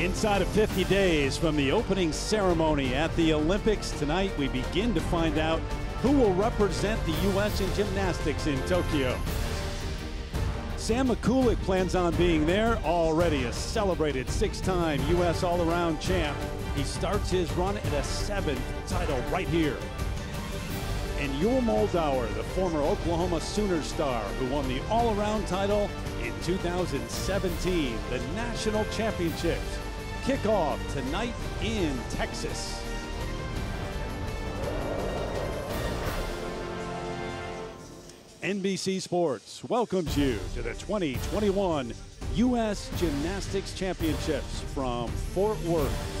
Inside of 50 days from the opening ceremony at the Olympics tonight, we begin to find out who will represent the U.S. in gymnastics in Tokyo. Sam Mikulak plans on being there, already a celebrated six-time U.S. all-around champ. He starts his run at a seventh title right here. And Yul Moldauer, the former Oklahoma Sooner star who won the all-around title in 2017, the national championships kick off tonight in Texas. NBC Sports welcomes you to the 2021 U.S. Gymnastics Championships from Fort Worth.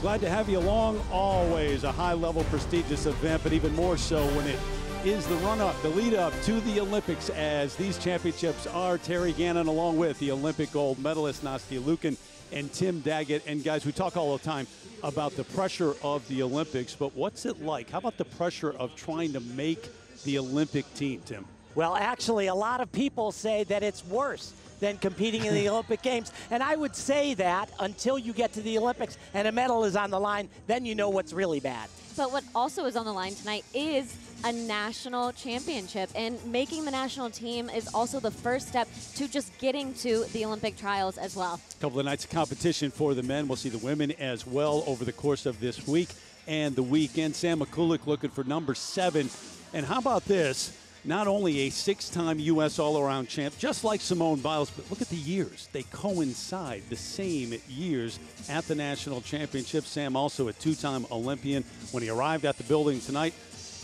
Glad to have you along. Always a high level, prestigious event, but even more so when it is the run up, the lead up to the Olympics as these championships are Terry Gannon along with the Olympic gold medalist Nastia Liukin and Tim Daggett. And guys, we talk all the time about the pressure of the Olympics, but what's it like? How about the pressure of trying to make the Olympic team, Tim? Well, actually, a lot of people say that it's worse than competing in the Olympic Games. And I would say that until you get to the Olympics and a medal is on the line, then you know what's really bad. But what also is on the line tonight is a national championship. And making the national team is also the first step to just getting to the Olympic trials as well. A couple of nights of competition for the men. We'll see the women as well over the course of this week and the weekend. Sam Mikulak looking for number seven. And how about this? Not only a six time U.S. all around champ, just like Simone Biles, but look at the years. They coincide the same years at the national championship. Sam, also a two time Olympian. When he arrived at the building tonight,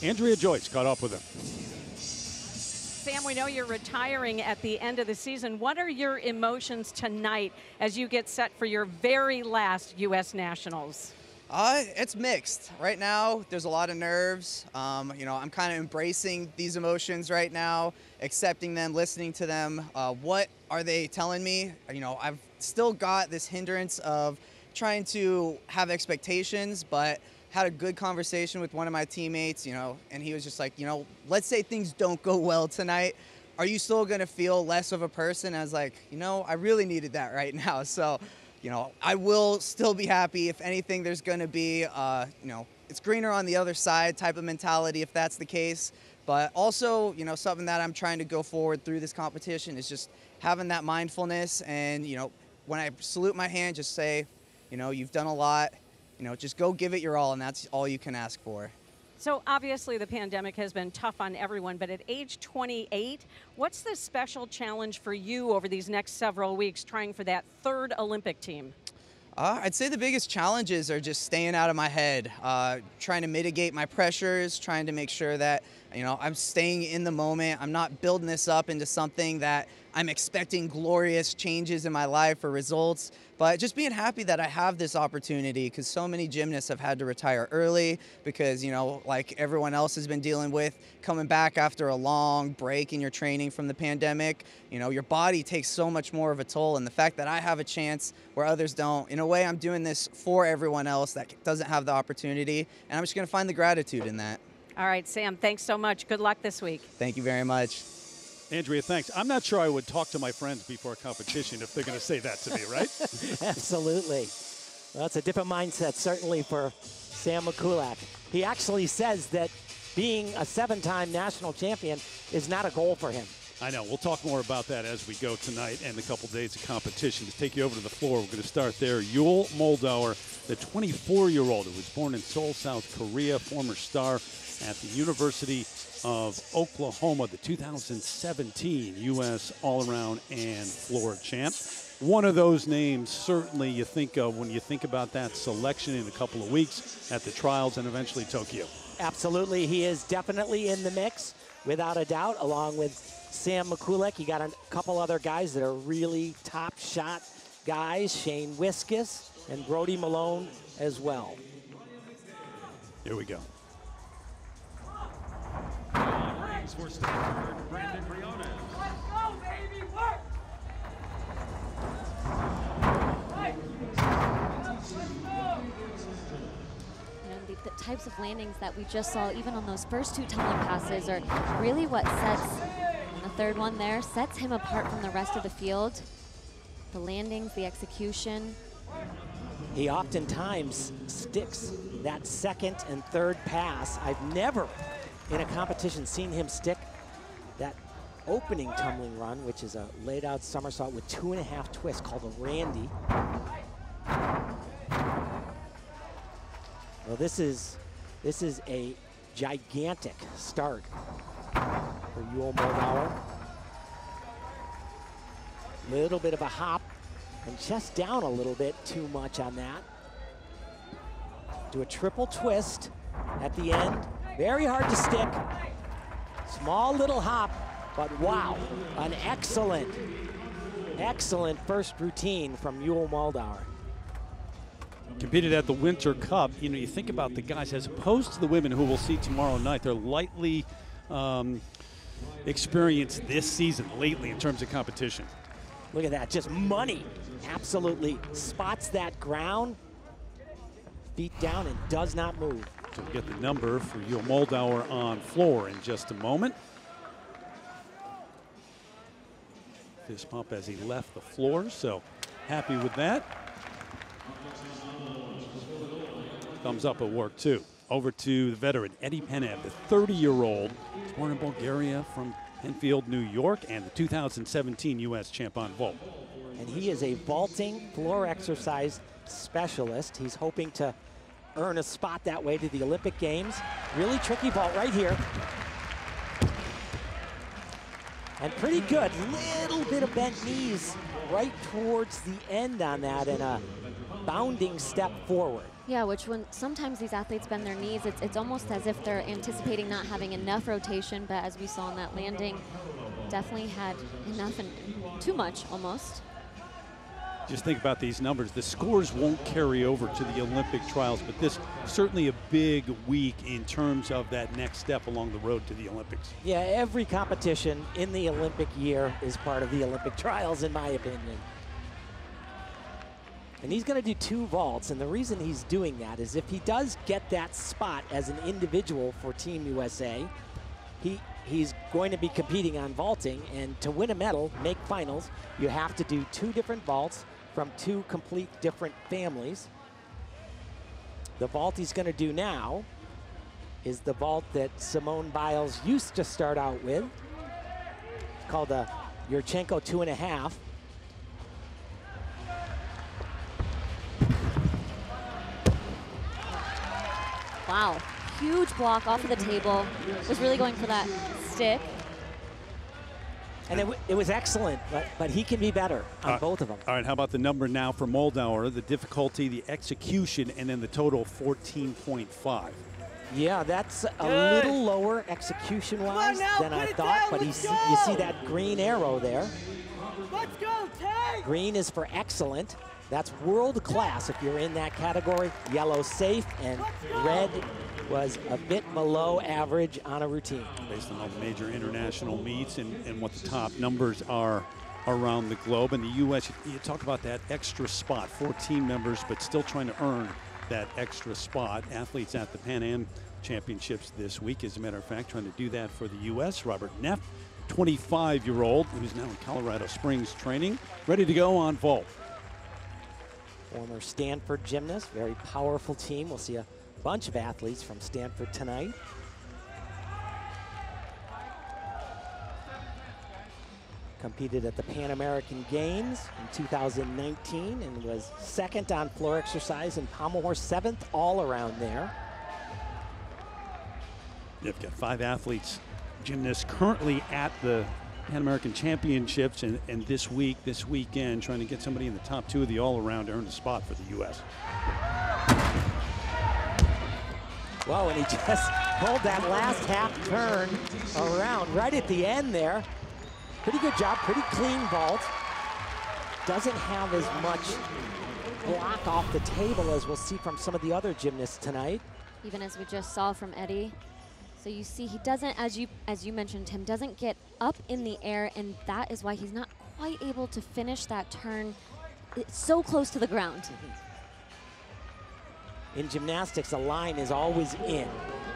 Andrea Joyce caught up with him. Sam, we know you're retiring at the end of the season. What are your emotions tonight as you get set for your very last U.S. Nationals? Uh, it's mixed. Right now, there's a lot of nerves. Um, you know, I'm kind of embracing these emotions right now, accepting them, listening to them. Uh, what are they telling me? You know, I've still got this hindrance of trying to have expectations, but had a good conversation with one of my teammates, you know, and he was just like, you know, let's say things don't go well tonight. Are you still going to feel less of a person? I was like, you know, I really needed that right now. So, you know, I will still be happy. If anything, there's going to be, uh, you know, it's greener on the other side type of mentality if that's the case. But also, you know, something that I'm trying to go forward through this competition is just having that mindfulness and, you know, when I salute my hand, just say, you know, you've done a lot. You know, just go give it your all, and that's all you can ask for. So obviously the pandemic has been tough on everyone, but at age 28, what's the special challenge for you over these next several weeks trying for that third Olympic team? Uh, I'd say the biggest challenges are just staying out of my head, uh, trying to mitigate my pressures, trying to make sure that you know I'm staying in the moment. I'm not building this up into something that I'm expecting glorious changes in my life or results, but just being happy that I have this opportunity because so many gymnasts have had to retire early because, you know, like everyone else has been dealing with, coming back after a long break in your training from the pandemic, you know, your body takes so much more of a toll. And the fact that I have a chance where others don't, in a way, I'm doing this for everyone else that doesn't have the opportunity. And I'm just going to find the gratitude in that. All right, Sam, thanks so much. Good luck this week. Thank you very much. Andrea, thanks. I'm not sure I would talk to my friends before a competition if they're going to say that to me, right? Absolutely. Well, it's a different mindset, certainly, for Sam Mikulak. He actually says that being a seven time national champion is not a goal for him. I know. We'll talk more about that as we go tonight and a couple days of competition. To take you over to the floor, we're going to start there. Yul Moldauer, the 24 year old who was born in Seoul, South Korea, former star at the University of Oklahoma, the 2017 U.S. All Around and Floor Champ. One of those names, certainly, you think of when you think about that selection in a couple of weeks at the trials and eventually Tokyo. Absolutely. He is definitely in the mix, without a doubt, along with Sam Mikulak. You got a couple other guys that are really top shot guys, Shane Wiskus and Brody Malone as well. Here we go. for Stanford, Brandon Briones. Let's go, baby, work! the, the, types of landings that we just saw, even on those first two tunnel passes, are really what sets, the third one there, sets him apart from the rest of the field. The landings, the execution, he oftentimes sticks that second and third pass. I've never in a competition seen him stick that opening tumbling run, which is a laid out somersault with two and a half twists called a Randy. Well, this is this is a gigantic start for Yul Moldauer. Little bit of a hop and chest down a little bit too much on that. Do a triple twist at the end. Very hard to stick. Small little hop, but wow, an excellent, excellent first routine from Yul Moldauer. Competed at the Winter Cup. You know, you think about the guys as opposed to the women who we'll see tomorrow night. They're lightly um, experienced this season lately in terms of competition. Look at that, just money. Absolutely spots that ground, feet down, and does not move. We'll get the number for Yul Moldauer on floor in just a moment. Fist pump as he left the floor, so happy with that. Thumbs up at work too. Over to the veteran Eddie Penev, the 30-year-old, born in Bulgaria from Penfield, New York, and the 2017 U.S. champ on vault. And he is a vaulting floor exercise specialist. He's hoping to earn a spot that way to the Olympic Games. Really tricky vault right here. And pretty good. Little bit of bent knees right towards the end on that and a bounding step forward. Yeah, which when sometimes these athletes bend their knees, it's, it's almost as if they're anticipating not having enough rotation, but as we saw in that landing, definitely had enough and too much almost. Just think about these numbers. The scores won't carry over to the Olympic trials, but this certainly a big week in terms of that next step along the road to the Olympics. Yeah, every competition in the Olympic year is part of the Olympic trials, in my opinion. And he's going to do two vaults, and the reason he's doing that is if he does get that spot as an individual for Team USA, he he's going to be competing on vaulting, and to win a medal, make finals, you have to do two different vaults from two complete different families. The vault he's going to do now is the vault that Simone Biles used to start out with. It's called the Yurchenko two and a half. Wow, huge block off of the table. Was really going for that stick. And it, it was excellent, but, but he can be better on Uh, both of them. All right, how about the number now for Moldauer, the difficulty, the execution, and then the total 14.5. Yeah, that's a little lower execution-wise than I thought, but he you see that green arrow there. Let's go, Tay! Green is for excellent. That's world class if you're in that category. Yellow safe, and red was a bit below average on a routine. based on all the major international meets and, and what the top numbers are around the globe. And the U.S., you, talk about that extra spot, 14 members, but still trying to earn that extra spot. Athletes at the Pan Am Championships this week, as a matter of fact, trying to do that for the U.S. Robert Neff, 25-year-old, who's now in Colorado Springs training, ready to go on vault. Former Stanford gymnast, very powerful team. We'll see a bunch of athletes from Stanford tonight. Competed at the Pan American Games in 2019 and was second on floor exercise and pommel horse, seventh all around there. They've got five athletes, gymnasts currently at the Pan American Championships, and, and this week, this weekend, trying to get somebody in the top two of the all-around to earn a spot for the U.S. Whoa, and he just pulled that last half turn around right at the end there. Pretty good job, pretty clean vault. Doesn't have as much block off the table as we'll see from some of the other gymnasts tonight. even as we just saw from Eddie. So you see he doesn't, as you as you mentioned, Tim, doesn't get up in the air, and that is why he's not quite able to finish that turn. It's so close to the ground. Mm-hmm. In gymnastics, a line is always in.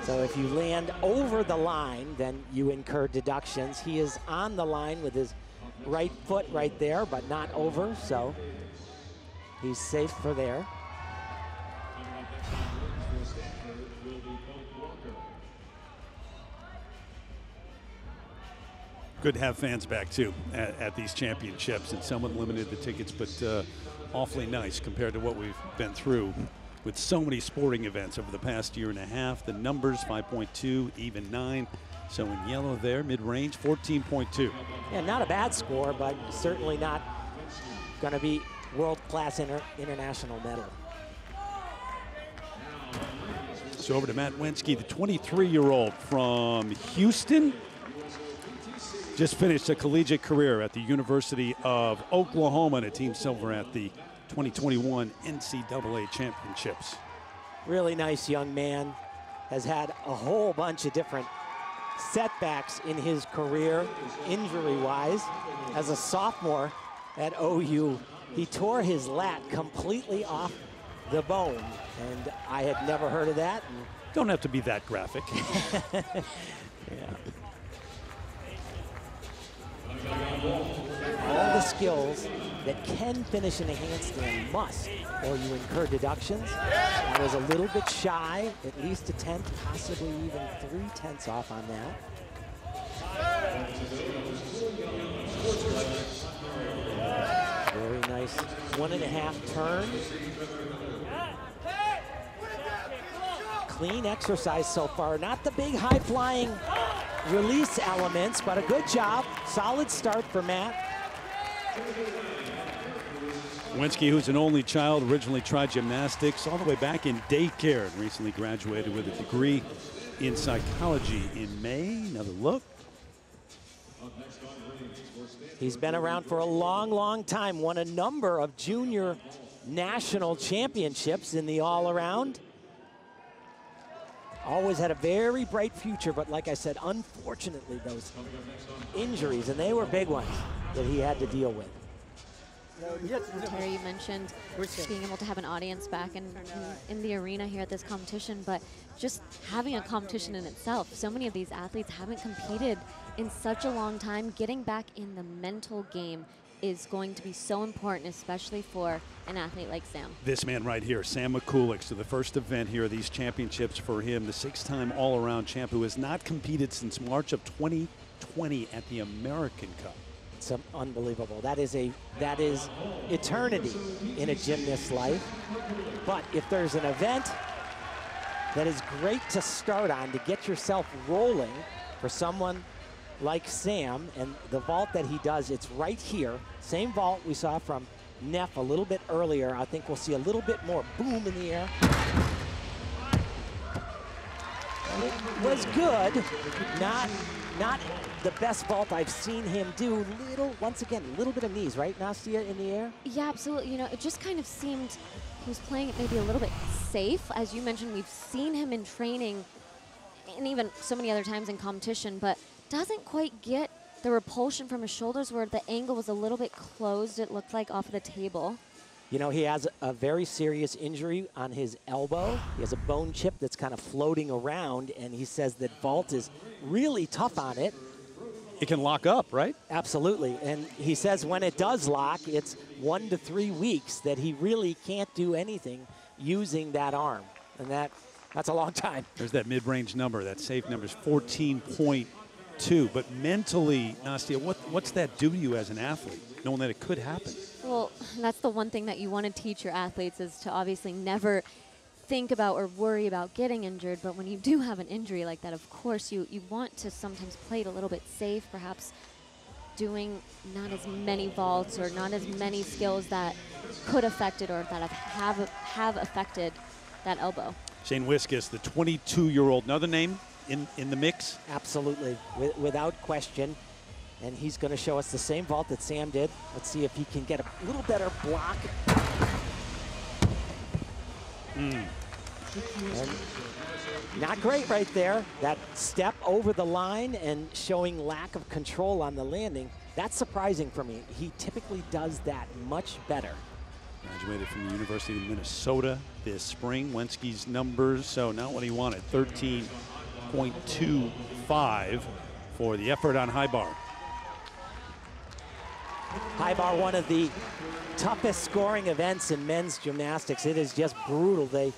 So if you land over the line, then you incur deductions. He is on the line with his right foot right there, but not over, so He's safe for there. Good to have fans back too at, at these championships, and somewhat limited the tickets, but uh, awfully nice compared to what we've been through with so many sporting events over the past year and a half. The numbers 5.2, even 9. So in yellow there, mid range, 14.2. Yeah, not a bad score, but certainly not going to be world class inter international medal. So over to Matt Wenske, the 23 year old from Houston. Just finished a collegiate career at the University of Oklahoma and a team silver at the 2021 NCAA Championships. Really nice young man. Has had a whole bunch of different setbacks in his career, injury wise. As a sophomore at OU, he tore his lat completely off the bone, and I had never heard of that. Don't have to be that graphic. yeah. All the skills that can finish in a handstand must, or you incur deductions. I was a little bit shy, at least a tenth, possibly even three tenths off on that. Very nice one and a half turn. Clean exercise so far. Not the big high flying release elements, but a good job. Solid start for Matt. Wenske, who's an only child, originally tried gymnastics all the way back in daycare and recently graduated with a degree in psychology in May. Another look. He's been around for a long, long time, won a number of junior national championships in the all around. Always had a very bright future, but like I said, unfortunately, those injuries, and they were big ones that he had to deal with. Terry, you mentioned being able to have an audience back in, in, in, the arena here at this competition, but just having a competition in itself. So many of these athletes haven't competed in such a long time. Getting back in the mental game is going to be so important, especially for an athlete like Sam. This man right here, Sam Mikulak, so the first event here, these championships for him, the six-time all-around champ who has not competed since March of 2020 at the American Cup. It's unbelievable. That is a that is eternity in a gymnast's life. But if there's an event that is great to start on to get yourself rolling for someone like Sam and the vault that he does, it's right here. Same vault we saw from Neff a little bit earlier. I think we'll see a little bit more boom in the air. It was good, not not the best vault I've seen him do. Little, once again, a little bit of knees, right, Nastia, in the air? Yeah, absolutely. You know, it just kind of seemed he was playing it maybe a little bit safe. As you mentioned, we've seen him in training and even so many other times in competition, but doesn't quite get the repulsion from his shoulders where the angle was a little bit closed, it looked like off of the table. You know, he has a very serious injury on his elbow. He has a bone chip that's kind of floating around, and he says that vault is really tough on it. It can lock up, right? Absolutely. And he says when it does lock, it's one to three weeks that he really can't do anything using that arm. And that that's a long time. There's that mid-range number. That safe number is 14.2. But mentally, Nastia, what, what's that do to you as an athlete, knowing that it could happen? Well, that's the one thing that you want to teach your athletes is to obviously never think about or worry about getting injured. But when you do have an injury like that, of course, you, you want to sometimes play it a little bit safe, perhaps doing not as many vaults or not as many skills that could affect it or that have, have, have affected that elbow. Shane Wiskus, the 22-year-old, another name in, in the mix? Absolutely, without question and he's going to show us the same vault that Sam did. Let's see if he can get a little better block. Mm. not great right there. That step over the line and showing lack of control on the landing. That's surprising for me. He typically does that much better. Graduated from the University of Minnesota this spring. Wenske's numbers, so not what he wanted, 13.25 for the effort on high bar. High bar, one of the toughest scoring events in men's gymnastics. It is just brutal. They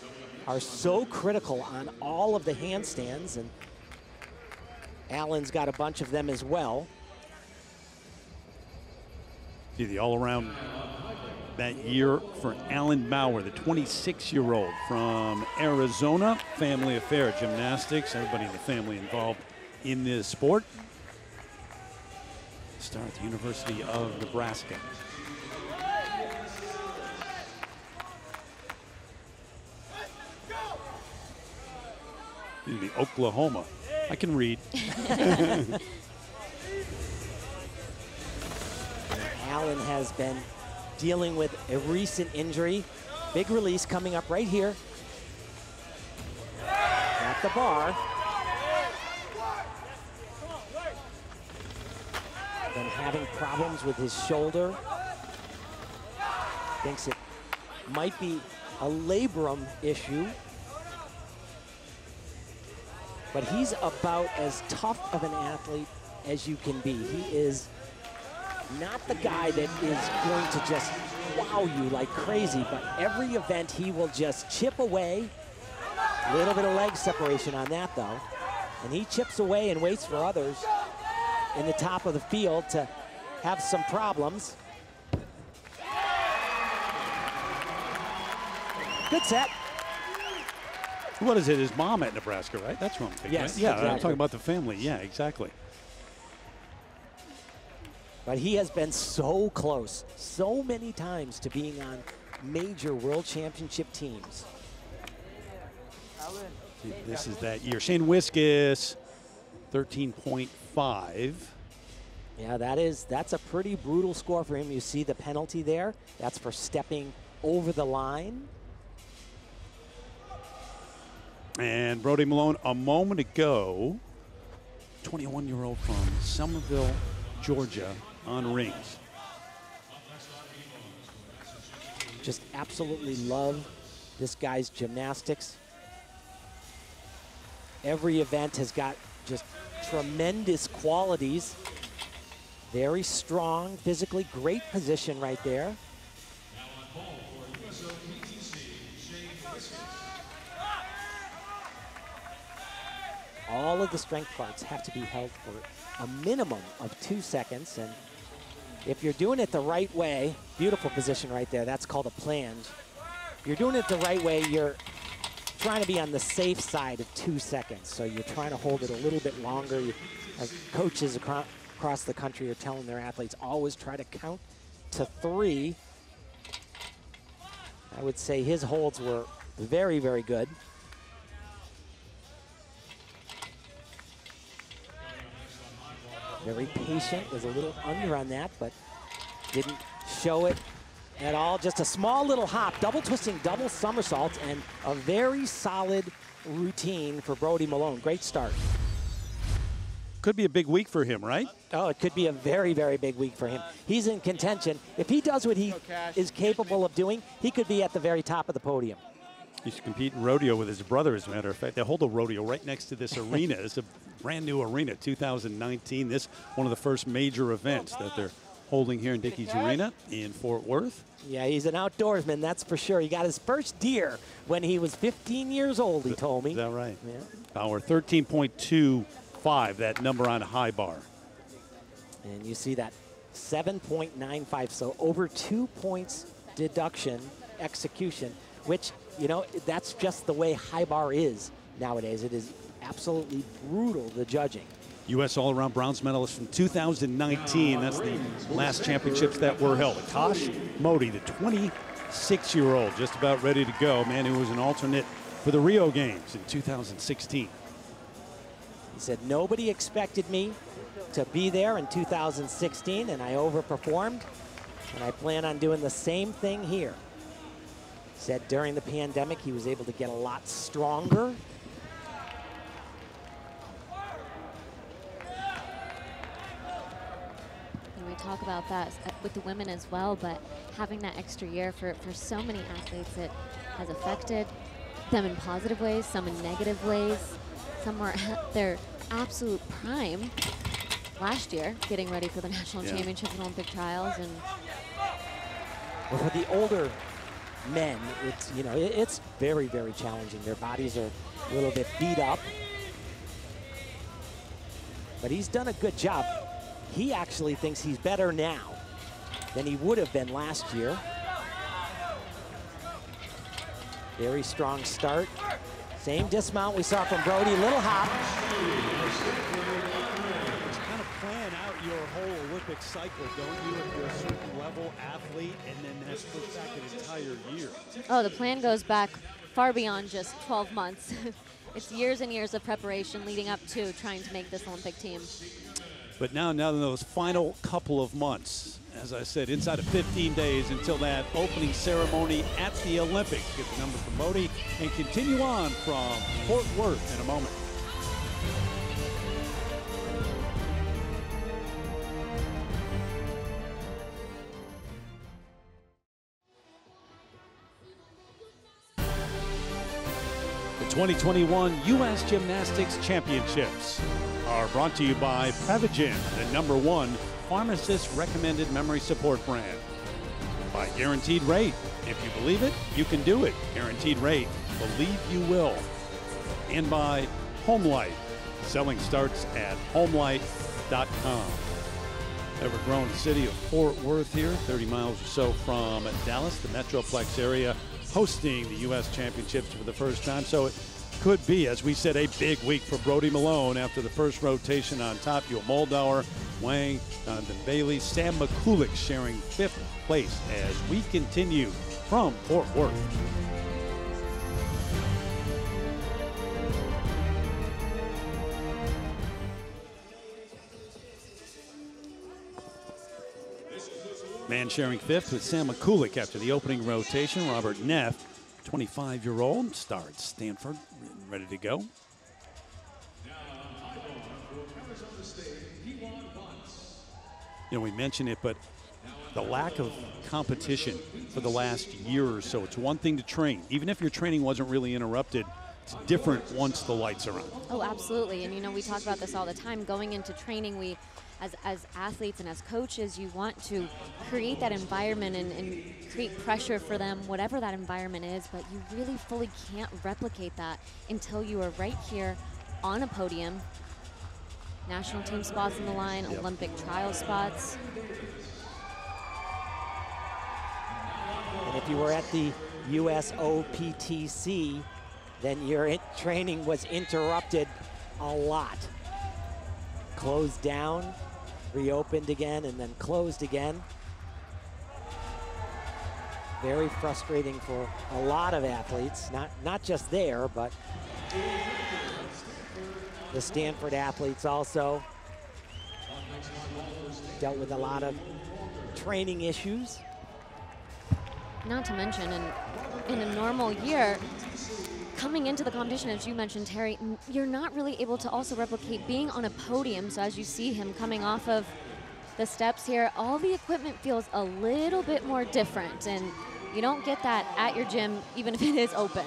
are so critical on all of the handstands, and Allan's got a bunch of them as well. See the all-around that year for Allan Bower, the 26-year-old from Arizona. Family affair, gymnastics. Everybody in the family involved in this sport. Start at the University of Nebraska. Excuse me, Oklahoma. I can read. Allan has been dealing with a recent injury. Big release coming up right here at the bar. Been having problems with his shoulder. Thinks it might be a labrum issue. But he's about as tough of an athlete as you can be. He is not the guy that is going to just wow you like crazy, but every event he will just chip away. A little bit of leg separation on that though. And he chips away and waits for others in the top of the field to have some problems. Good set. What is it? His mom at Nebraska, right? That's wrong. Yes, Yeah, I'm talking about the family. Yeah, exactly. But he has been so close, so many times to being on major world championship teams. This is that year. Shane Wiskus, 13.5. Yeah, that is that's a pretty brutal score for him. You see the penalty there. That's for stepping over the line. And Brody Malone, a moment ago, 21 year old from Summerville, Georgia, on rings. Just absolutely love this guy's gymnastics. Every event has got just tremendous qualities. Very strong, physically great position right there. All of the strength parts have to be held for a minimum of two seconds. And if you're doing it the right way, beautiful position right there, that's called a plunge. You're doing it the right way, you're trying to be on the safe side of two seconds. So you're trying to hold it a little bit longer. You, coaches acro- across the country are telling their athletes, always try to count to three. I would say his holds were very, very good. Very patient, was a little under on that, but didn't show it at all. Just a small little hop, double twisting, double somersault, and a very solid routine for Brody Malone. Great start. Could be a big week for him, right? Oh, it could be a very, very big week for him. He's in contention. If he does what he is capable of doing, he could be at the very top of the podium. He used to compete in rodeo with his brother, as a matter of fact. They hold a rodeo right next to this arena. It's a brand new arena, 2019. This one of the first major events that they're holding here in Dickies Arena in Fort Worth. Yeah, he's an outdoorsman, that's for sure. He got his first deer when he was 15 years old, he told me. Is that right? Yeah. Bower 13.25, that number on a high bar. And you see that 7.95, so over two points deduction execution, which, you know, that's just the way high bar is nowadays. It is absolutely brutal, the judging. U.S. all-around bronze medalist from 2019. That's the last championships that were held. Akash Modi, the 26-year-old, just about ready to go. Man who was an alternate for the Rio Games in 2016. He said, nobody expected me to be there in 2016, and I overperformed, and I plan on doing the same thing here. Said during the pandemic, he was able to get a lot stronger. And we talk about that uh, with the women as well, but having that extra year for, for so many athletes, it has affected them in positive ways, some in negative ways. Some were at their absolute prime, last year, getting ready for the national Yeah. championship and Olympic trials. And Well, for the older men, it's you know it, it's very very challenging. Their bodies are a little bit beat up, but he's done a good job. He actually thinks he's better now than he would have been last year. Very strong start. Same dismount we saw from Brody. Little hop. kind of plan out your whole Olympic cycle, don't you? If you're a certain level athlete and then has pushed back an entire year. oh, the plan goes back far beyond just 12 months. it's years and years of preparation leading up to trying to make this Olympic team. But now, now in those final couple of months, as I said, inside of 15 days until that opening ceremony at the Olympics. Get the number from Modi and continue on from Fort Worth in a moment. 2021 U.S. Gymnastics Championships are brought to you by Prevagen, the number one pharmacist recommended memory support brand. By Guaranteed Rate. If you believe it, you can do it. Guaranteed Rate. Believe you will. And by HomeLight. Selling starts at homelight.com. Ever-growing city of Fort Worth here, 30 miles or so from Dallas, the Metroplex area, hosting the U.S. Championships for the first time. So it could be, as we said, a big week for Brody Malone after the first rotation on top. Yul Moldauer, Wang, uh, Donovan Bailey, Sam Mikulak sharing fifth place as we continue from Fort Worth. Man sharing fifth with Sam Mikulak after the opening rotation. Robert Neff, 25 year old, starts Stanford, ready to go. You know, we mentioned it, but the lack of competition for the last year or so. It's one thing to train, even if your training wasn't really interrupted. It's different once the lights are on. Oh, absolutely. And you know, we talk about this all the time. Going into training, we, as, as athletes and as coaches, you want to create that environment and, and create pressure for them, whatever that environment is. But you really fully can't replicate that until you are right here on a podium. National team spots on the line, Yep. Olympic trial spots. And if you were at the USOPTC, then your training was interrupted a lot. Closed down, reopened again, and then closed again. Very frustrating for a lot of athletes, not, not just there, but the Stanford athletes also dealt with a lot of training issues. Not to mention, in, in a normal year, coming into the competition, as you mentioned, Terry, you're not really able to also replicate being on a podium. So as you see him coming off of the steps here, all the equipment feels a little bit more different. And you don't get that at your gym, even if it is open.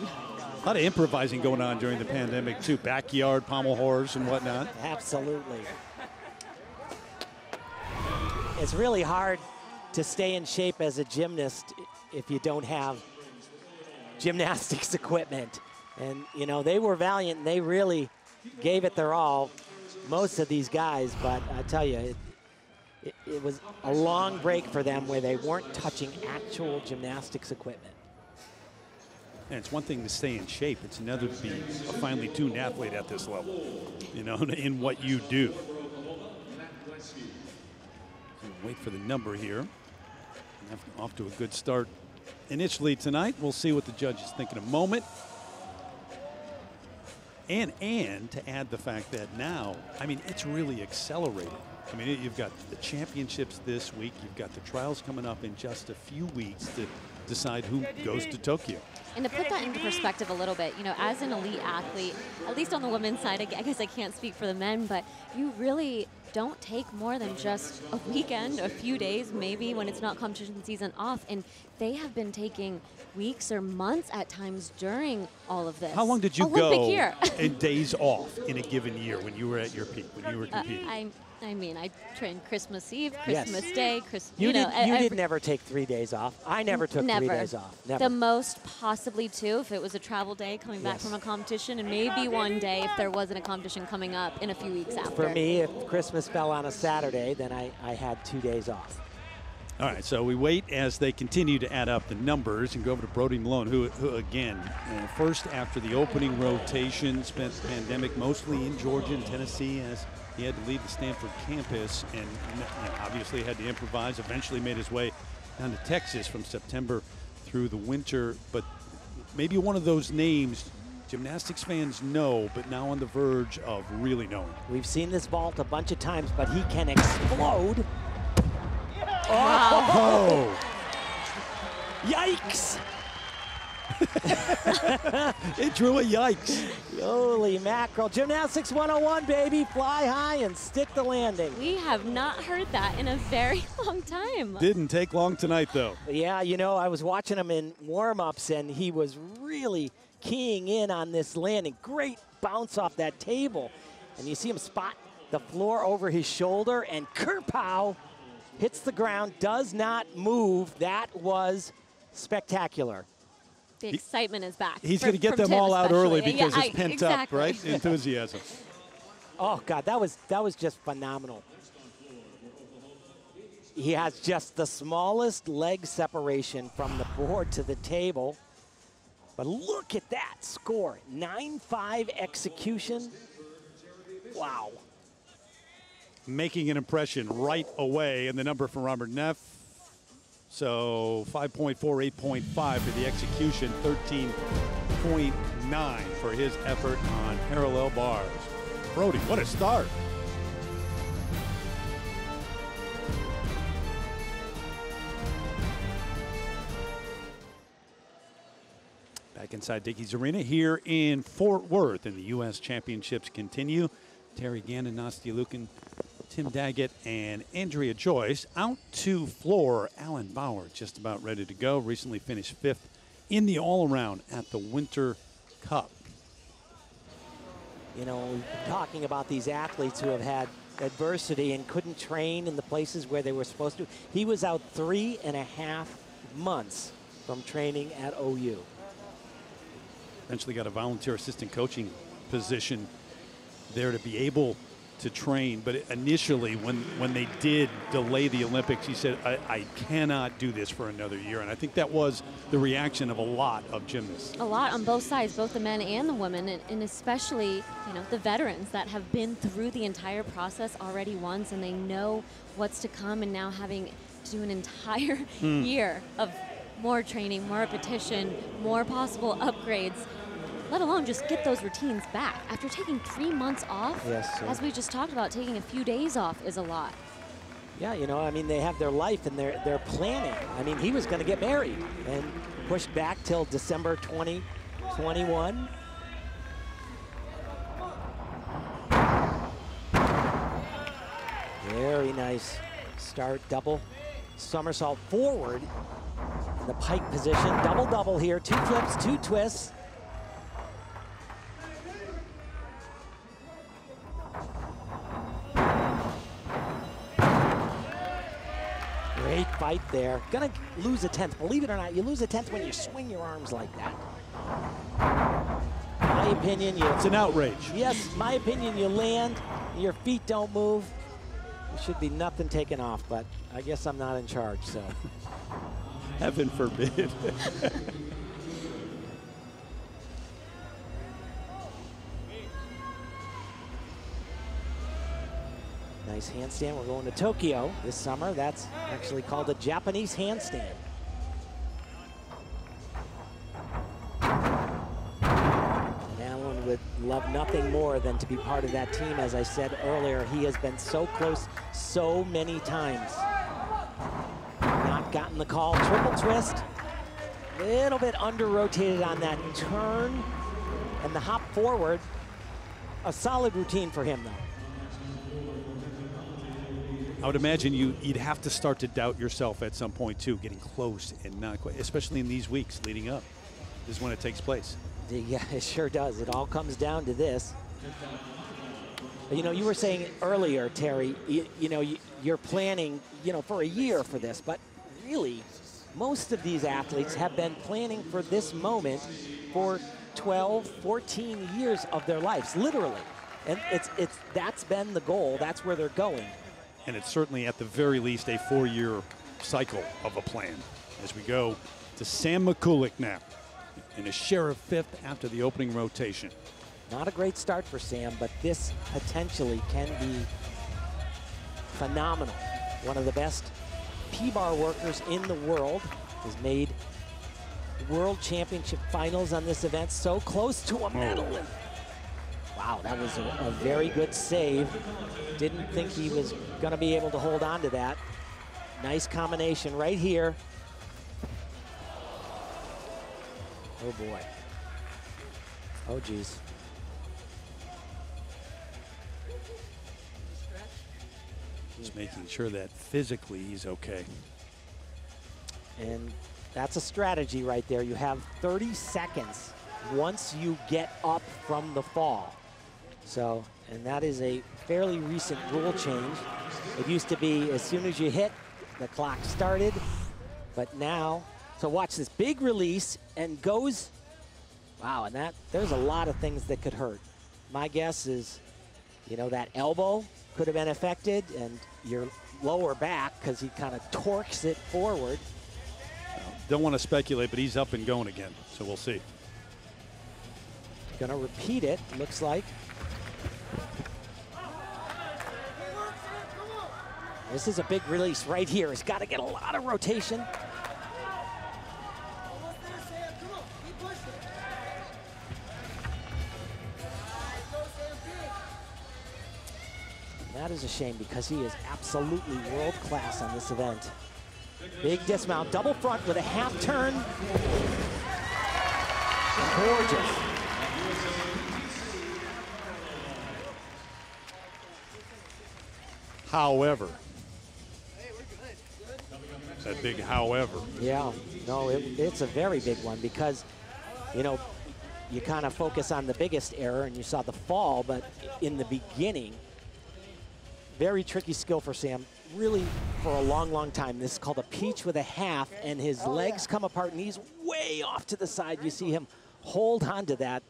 A lot of improvising going on during the pandemic, too. Backyard pommel horse and whatnot. Absolutely. It's really hard to stay in shape as a gymnast if you don't have gymnastics equipment. And, you know, they were valiant and they really gave it their all, most of these guys. But I tell you, it, it, it was a long break for them where they weren't touching actual gymnastics equipment. And it's one thing to stay in shape. It's another to be a finely tuned athlete at this level, you know, in what you do. Wait for the number here. Off to a good start initially tonight. We'll see what the judges think in a moment. And and to add the fact that now, I mean, it's really accelerated. I mean, you've got the championships this week. You've got the trials coming up in just a few weeks to decide who goes to Tokyo. And to put that into perspective a little bit, you know, as an elite athlete, at least on the women's side, I guess I can't speak for the men, but you really don't take more than just a weekend, a few days, maybe when it's not competition season off. And they have been taking weeks or months at times during all of this. How long did you Olympic go year. in days off in a given year when you were at your peak, when you were Uh, competing? I, I mean, I trained Christmas Eve, Yes. Christmas Day, Christmas. You, You, know, did, you every- did never take three days off. I never took Never. three days off. Never. The most possibly two if it was a travel day coming back from a competition, and maybe one day if there wasn't a competition coming up in a few weeks after. For me, if Christmas fell on a Saturday, then I, I had two days off. All right, so we wait as they continue to add up the numbers and go over to Brody Malone, who, who again, uh, first after the opening rotation, spent the pandemic mostly in Georgia and Tennessee as he had to leave the Stanford campus and you know, obviously had to improvise. Eventually made his way down to Texas from September through the winter. But maybe one of those names gymnastics fans know, but now on the verge of really knowing. We've seen this vault a bunch of times, but he can explode. Oh! Yikes! It drew a yikes. Holy mackerel. Gymnastics 101, baby. Fly high and stick the landing. We have not heard that in a very long time. Didn't take long tonight, though. Yeah, you know, I was watching him in warm ups, and he was really keying in on this landing. Great bounce off that table. And you see him spot the floor over his shoulder, and Kerpow hits the ground, does not move. That was spectacular. The excitement is back. He's going to get them Tim all out early because yeah, it's I- pent exactly. up, right? Enthusiasm. Oh God, that was that was just phenomenal. He has just the smallest leg separation from the board to the table. But look at that score. 9-5 execution. Wow. Making an impression right away, and the number from Robert Neff. So 5.4, 8.5 for the execution, 13.9 for his effort on parallel bars. Brody, what a start. Back inside Dickies Arena here in Fort Worth, and the U.S. Championships continue. Terry Gannon, Nastia Liukin, Tim Daggett, and Andrea Joyce out to floor. Allan Bower just about ready to go. Recently finished fifth in the all around at the Winter Cup. You know, talking about these athletes who have had adversity and couldn't train in the places where they were supposed to. He was out three and a half months from training at OU. Eventually got a volunteer assistant coaching position there to be able to train. But initially, when, when they did delay the Olympics, he said, I, I cannot do this for another year. And I think that was the reaction of a lot of gymnasts. a lot on both sides, both the men and the women, and, and especially you know the veterans that have been through the entire process already once, and they know what's to come, and now having to do an entire hmm. year of more training, more repetition, more possible upgrades. Let alone just get those routines back after taking three months off. Yes, as we just talked about, taking a few days off is a lot. Yeah, you know, I mean, they have their life and they're, they're planning. I mean, he was going to get married and pushed back till December 2021. Very nice start, double somersault forward in the pike position. Double double here, two flips, two twists. Fight there. Gonna lose a tenth. Believe it or not, you lose a tenth when you swing your arms like that. My opinion, you. It's an outrage. Yes, my opinion, you land, your feet don't move. There should be nothing taken off, but I guess I'm not in charge, so. Heaven forbid. Handstand. We're going to Tokyo this summer. That's actually called a Japanese handstand. Would love nothing more than to be part of that team. As I said earlier, he has been so close so many times. Not gotten the call. Triple twist. Little bit under rotated on that turn and the hop forward. A solid routine for him, though. I would imagine you, you'd have to start to doubt yourself at some point too, getting close and not quite, especially in these weeks leading up. This is when it takes place. Yeah, it sure does. It all comes down to this. You know, you were saying earlier, Terry, you, you know, you, you're planning, you know, for a year for this, but really, most of these athletes have been planning for this moment for 12, 14 years of their lives, literally. And it's, it's, that's been the goal. That's where they're going. And it's certainly at the very least a four-year cycle of a plan as we go to Sam Mikulak now in a share of fifth after the opening rotation. Not a great start for Sam, but this potentially can be phenomenal. One of the best P-bar workers in the world has made World Championship finals on this event, so close to a medal. Oh. Wow, that was a, a very good save. Didn't think he was going to be able to hold on to that. Nice combination right here. Oh boy. Oh geez. Just making sure that physically he's okay. And that's a strategy right there. You have 30 seconds once you get up from the fall. So, and that is a fairly recent rule change. It used to be as soon as you hit, the clock started. But now, so watch this big release and goes, wow, and that, there's a lot of things that could hurt. My guess is, you know, that elbow could have been affected and your lower back because he kind of torques it forward. Don't want to speculate, but he's up and going again, so we'll see. Gonna repeat it, looks like. This is a big release right here. He's got to get a lot of rotation. That is a shame because he is absolutely world class on this event. Big dismount, double front with a half turn. Gorgeous. However, that big however. Yeah, no, it, it's a very big one because, you know, you kind of focus on the biggest error and you saw the fall, but in the beginning, very tricky skill for Sam. Really, for a long, long time. This is called a peach with a half, and his legs come apart, and he's way off to the side. You see him hold on to that.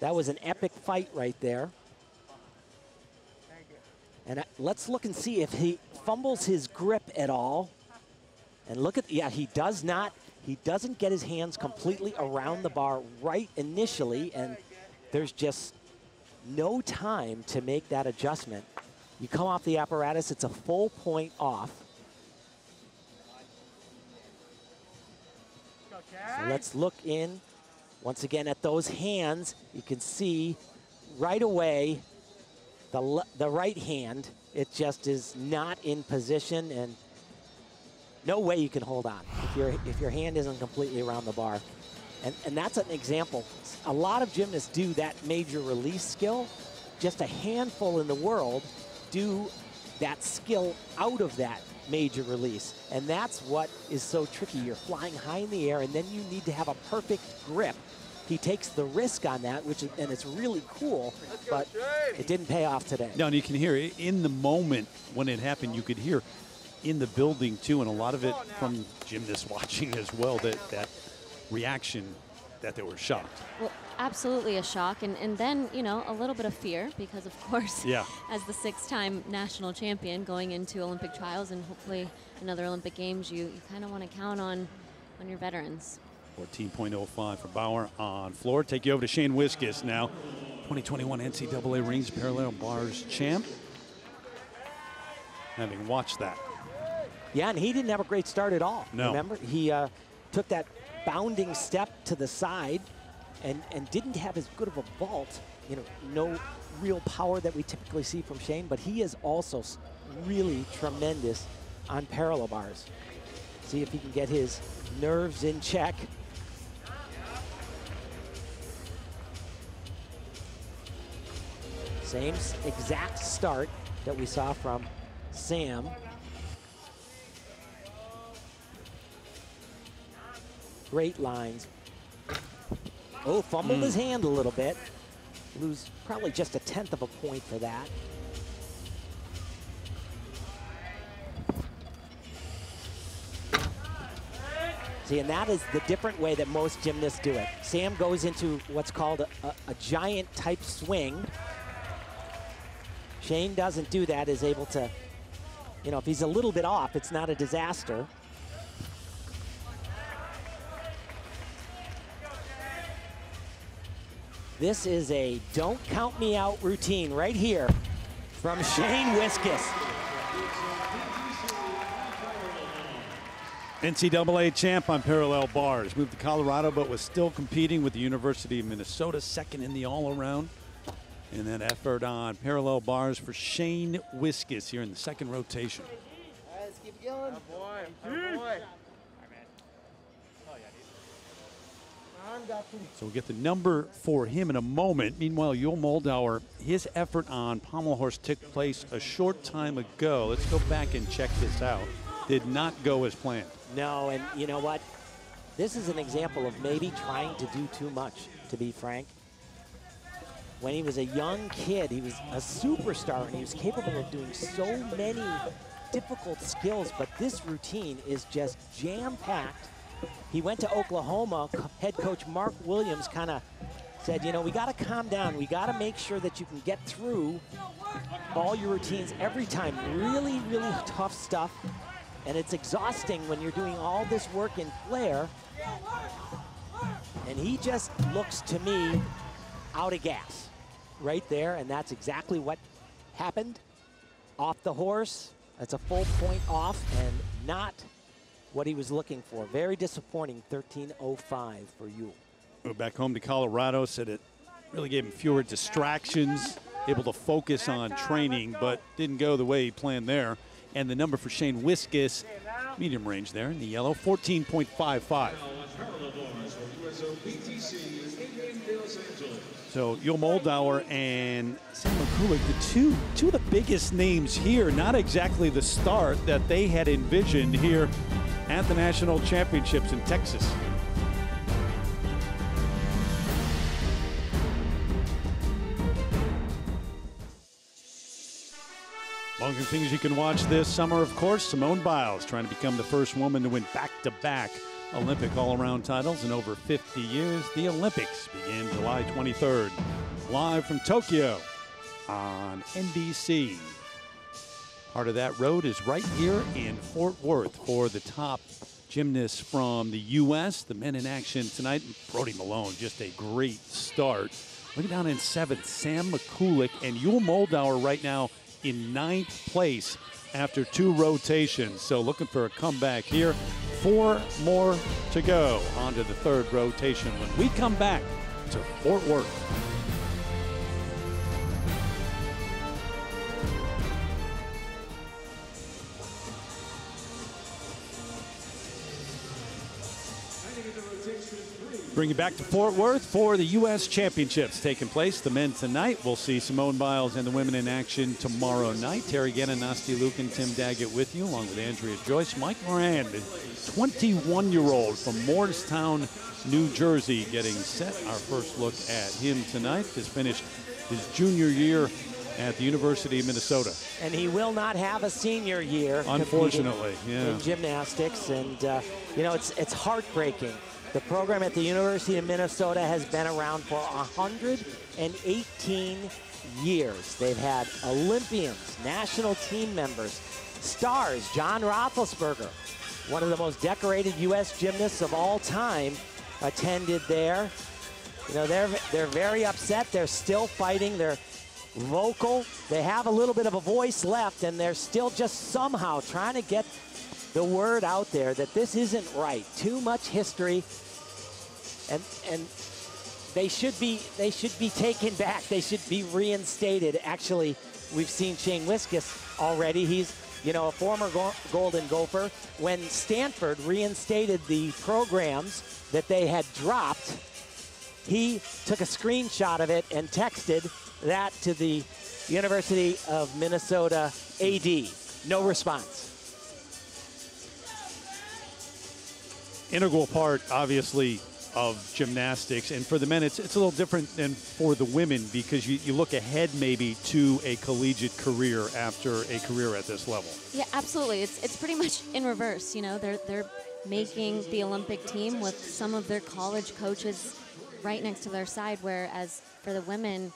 That was an epic fight right there. And uh, let's look and see if he fumbles his grip at all. And look at, yeah, he does not, he doesn't get his hands completely around the bar right initially, and there's just no time to make that adjustment. You come off the apparatus, it's a full point off. So let's look in once again at those hands. You can see right away the, the right hand, it just is not in position and no way you can hold on if, your if your hand isn't completely around the bar. And, and that's an example. A lot of gymnasts do that major release skill. Just a handful in the world do that skill out of that major release. And that's what is so tricky. You're flying high in the air and then you need to have a perfect grip. He takes the risk on that, which is, and it's really cool, but it didn't pay off today. No, and you can hear it in the moment when it happened, you could hear in the building too, and a lot of it from gymnasts watching as well, that, that reaction that they were shocked. Well, absolutely a shock. And, and then, you know, a little bit of fear because, of course, Yeah. as the six time national champion going into Olympic trials and hopefully another Olympic Games, you, you kind of want to count on, on your veterans. 14.05 for Bower on floor. Take you over to Shane Wiskus now. 2021 NCAA Rings Parallel Bars champ. Having watched that. Yeah, and he didn't have a great start at all. No. Remember, he uh, took that bounding step to the side and, and didn't have as good of a vault. You know, no real power that we typically see from Shane, but he is also really tremendous on parallel bars. See if he can get his nerves in check. Same exact start that we saw from Sam. Great lines. Oh, fumbled his hmm. hand a little bit. Lose probably just a tenth of a point for that. See, and that is the different way that most gymnasts do it. Sam goes into what's called a, a, a giant type swing. Shane doesn't do that, is able to, you know, if he's a little bit off, it's not a disaster. This is a don't count me out routine right here from Shane Wiskus. NCAA champ on parallel bars. Moved to Colorado, but was still competing with the University of Minnesota, second in the all-around. And that effort on parallel bars for Shane Wiskus here in the second rotation. All right, let's keep going. Oh boy, oh boy. So we'll get the number for him in a moment. Meanwhile, Yul Moldauer, his effort on pommel horse took place a short time ago. Let's go back and check this out. Did not go as planned. No, and you know what? This is an example of maybe trying to do too much, to be frank. When he was a young kid, he was a superstar and he was capable of doing so many difficult skills, but this routine is just jam-packed. He went to Oklahoma, head coach Mark Williams kind of said, you know, we got to calm down. We got to make sure that you can get through all your routines every time. Really, really tough stuff. And it's exhausting when you're doing all this work in flair. And he just looks to me out of gas right there. And that's exactly what happened off the horse. That's a full point off and not what he was looking for. Very disappointing, 13.05 for. Went back home to Colorado, said it really gave him fewer distractions, able to focus on training, but didn't go the way he planned there. And the number for Shane Wiskus, medium range there in the yellow, 14.55. So Yul Moldauer and Sam Mikulak, the two, two of the biggest names here, not exactly the start that they had envisioned here at the National Championships in Texas. Among the things you can watch this summer, of course, Simone Biles trying to become the first woman to win back-to-back Olympic all-around titles in over 50 years. The Olympics begin July 23rd. Live from Tokyo on NBC. Part of that road is right here in Fort Worth for the top gymnasts from the U.S. The men in action tonight. Brody Malone, just a great start. Looking down in seventh, Sam Mikulak and Yul Moldauer right now in ninth place after two rotations. So looking for a comeback here. Four more to go on to the third rotation when we come back to Fort Worth. Bring you back to Fort Worth for the U.S. Championships taking place. The men tonight. We'll see Simone Biles and the women in action tomorrow night. Terry Gannon, Nastia Liukin, Tim Daggett with you, along with Andrea Joyce. Mike Moran, the 21-year-old from Morristown, New Jersey, getting set. Our first look at him tonight. Just finished his junior year at the University of Minnesota. And he will not have a senior year. Unfortunately, yeah. In gymnastics, and uh, you know it's it's heartbreaking. The program at the University of Minnesota has been around for 118 years. They've had Olympians, national team members, stars. John Roethlisberger, one of the most decorated U.S. gymnasts of all time, attended there. You know, they're, they're very upset. They're still fighting. They're vocal. They have a little bit of a voice left, and they're still just somehow trying to get the word out there that this isn't right. Too much history, and and they should be they should be taken back. They should be reinstated. Actually, we've seen Shane Wiskus already. He's you know a former go Golden Gopher. When Stanford reinstated the programs that they had dropped, he took a screenshot of it and texted that to the University of Minnesota AD No response. Integral part, obviously, of gymnastics. And for the men, it's, it's a little different than for the women because you, you look ahead maybe to a collegiate career after a career at this level. Yeah, absolutely. It's it's pretty much in reverse. You know, they're they're making the Olympic team with some of their college coaches right next to their side, whereas for the women,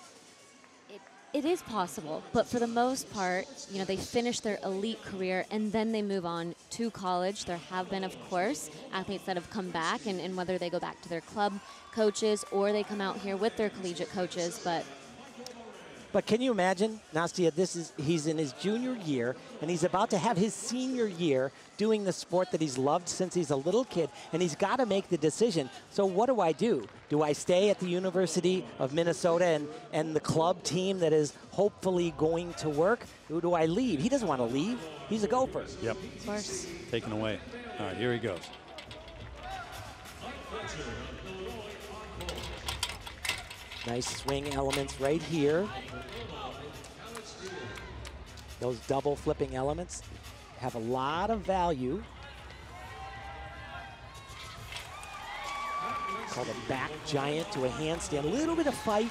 it, is possible. But for the most part, you know, they finish their elite career and then they move on to college. There have been, of course, athletes that have come back, and, and whether they go back to their club coaches or they come out here with their collegiate coaches, but But can you imagine, Nastia, this is he's in his junior year and he's about to have his senior year doing the sport that he's loved since he's a little kid and he's got to make the decision. So what do I do? Do I stay at the University of Minnesota and, and the club team that is hopefully going to work? Or do I leave? He doesn't want to leave. He's a gopher. Yep, of course. taken away. All right, here he goes. Nice swing elements right here. Those double flipping elements have a lot of value. Called a back giant to a handstand. A little bit of fight.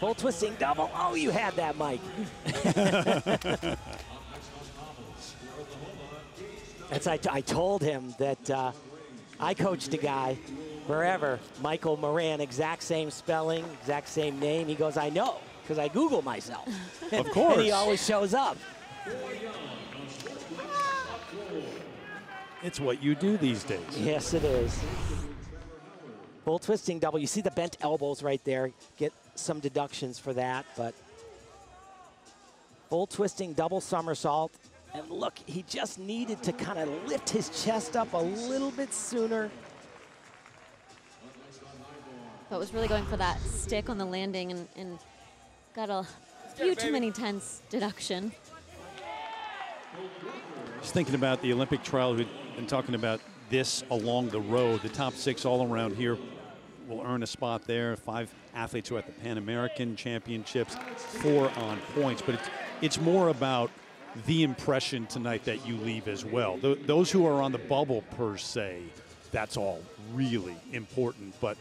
Full twisting double. Oh, you had that, Mike. As I, I told him that uh, I coached a guy forever, Michael Moran, exact same spelling, exact same name. He goes, I know, because I Google myself. Of course. and he always shows up. It's what you do these days. Yes, it is. Full twisting double. You see the bent elbows right there. Get some deductions for that, but full twisting double somersault. And look, he just needed to kind of lift his chest up a little bit sooner. but was really going for that stick on the landing and, and got a few too many tense deduction. Just thinking about the Olympic trial, we've been talking about this along the road. The top six all around here will earn a spot there. Five athletes who are at the Pan American Championships, four on points. But it's, it's more about the impression tonight that you leave as well. Th- those who are on the bubble, per se, that's all really important. But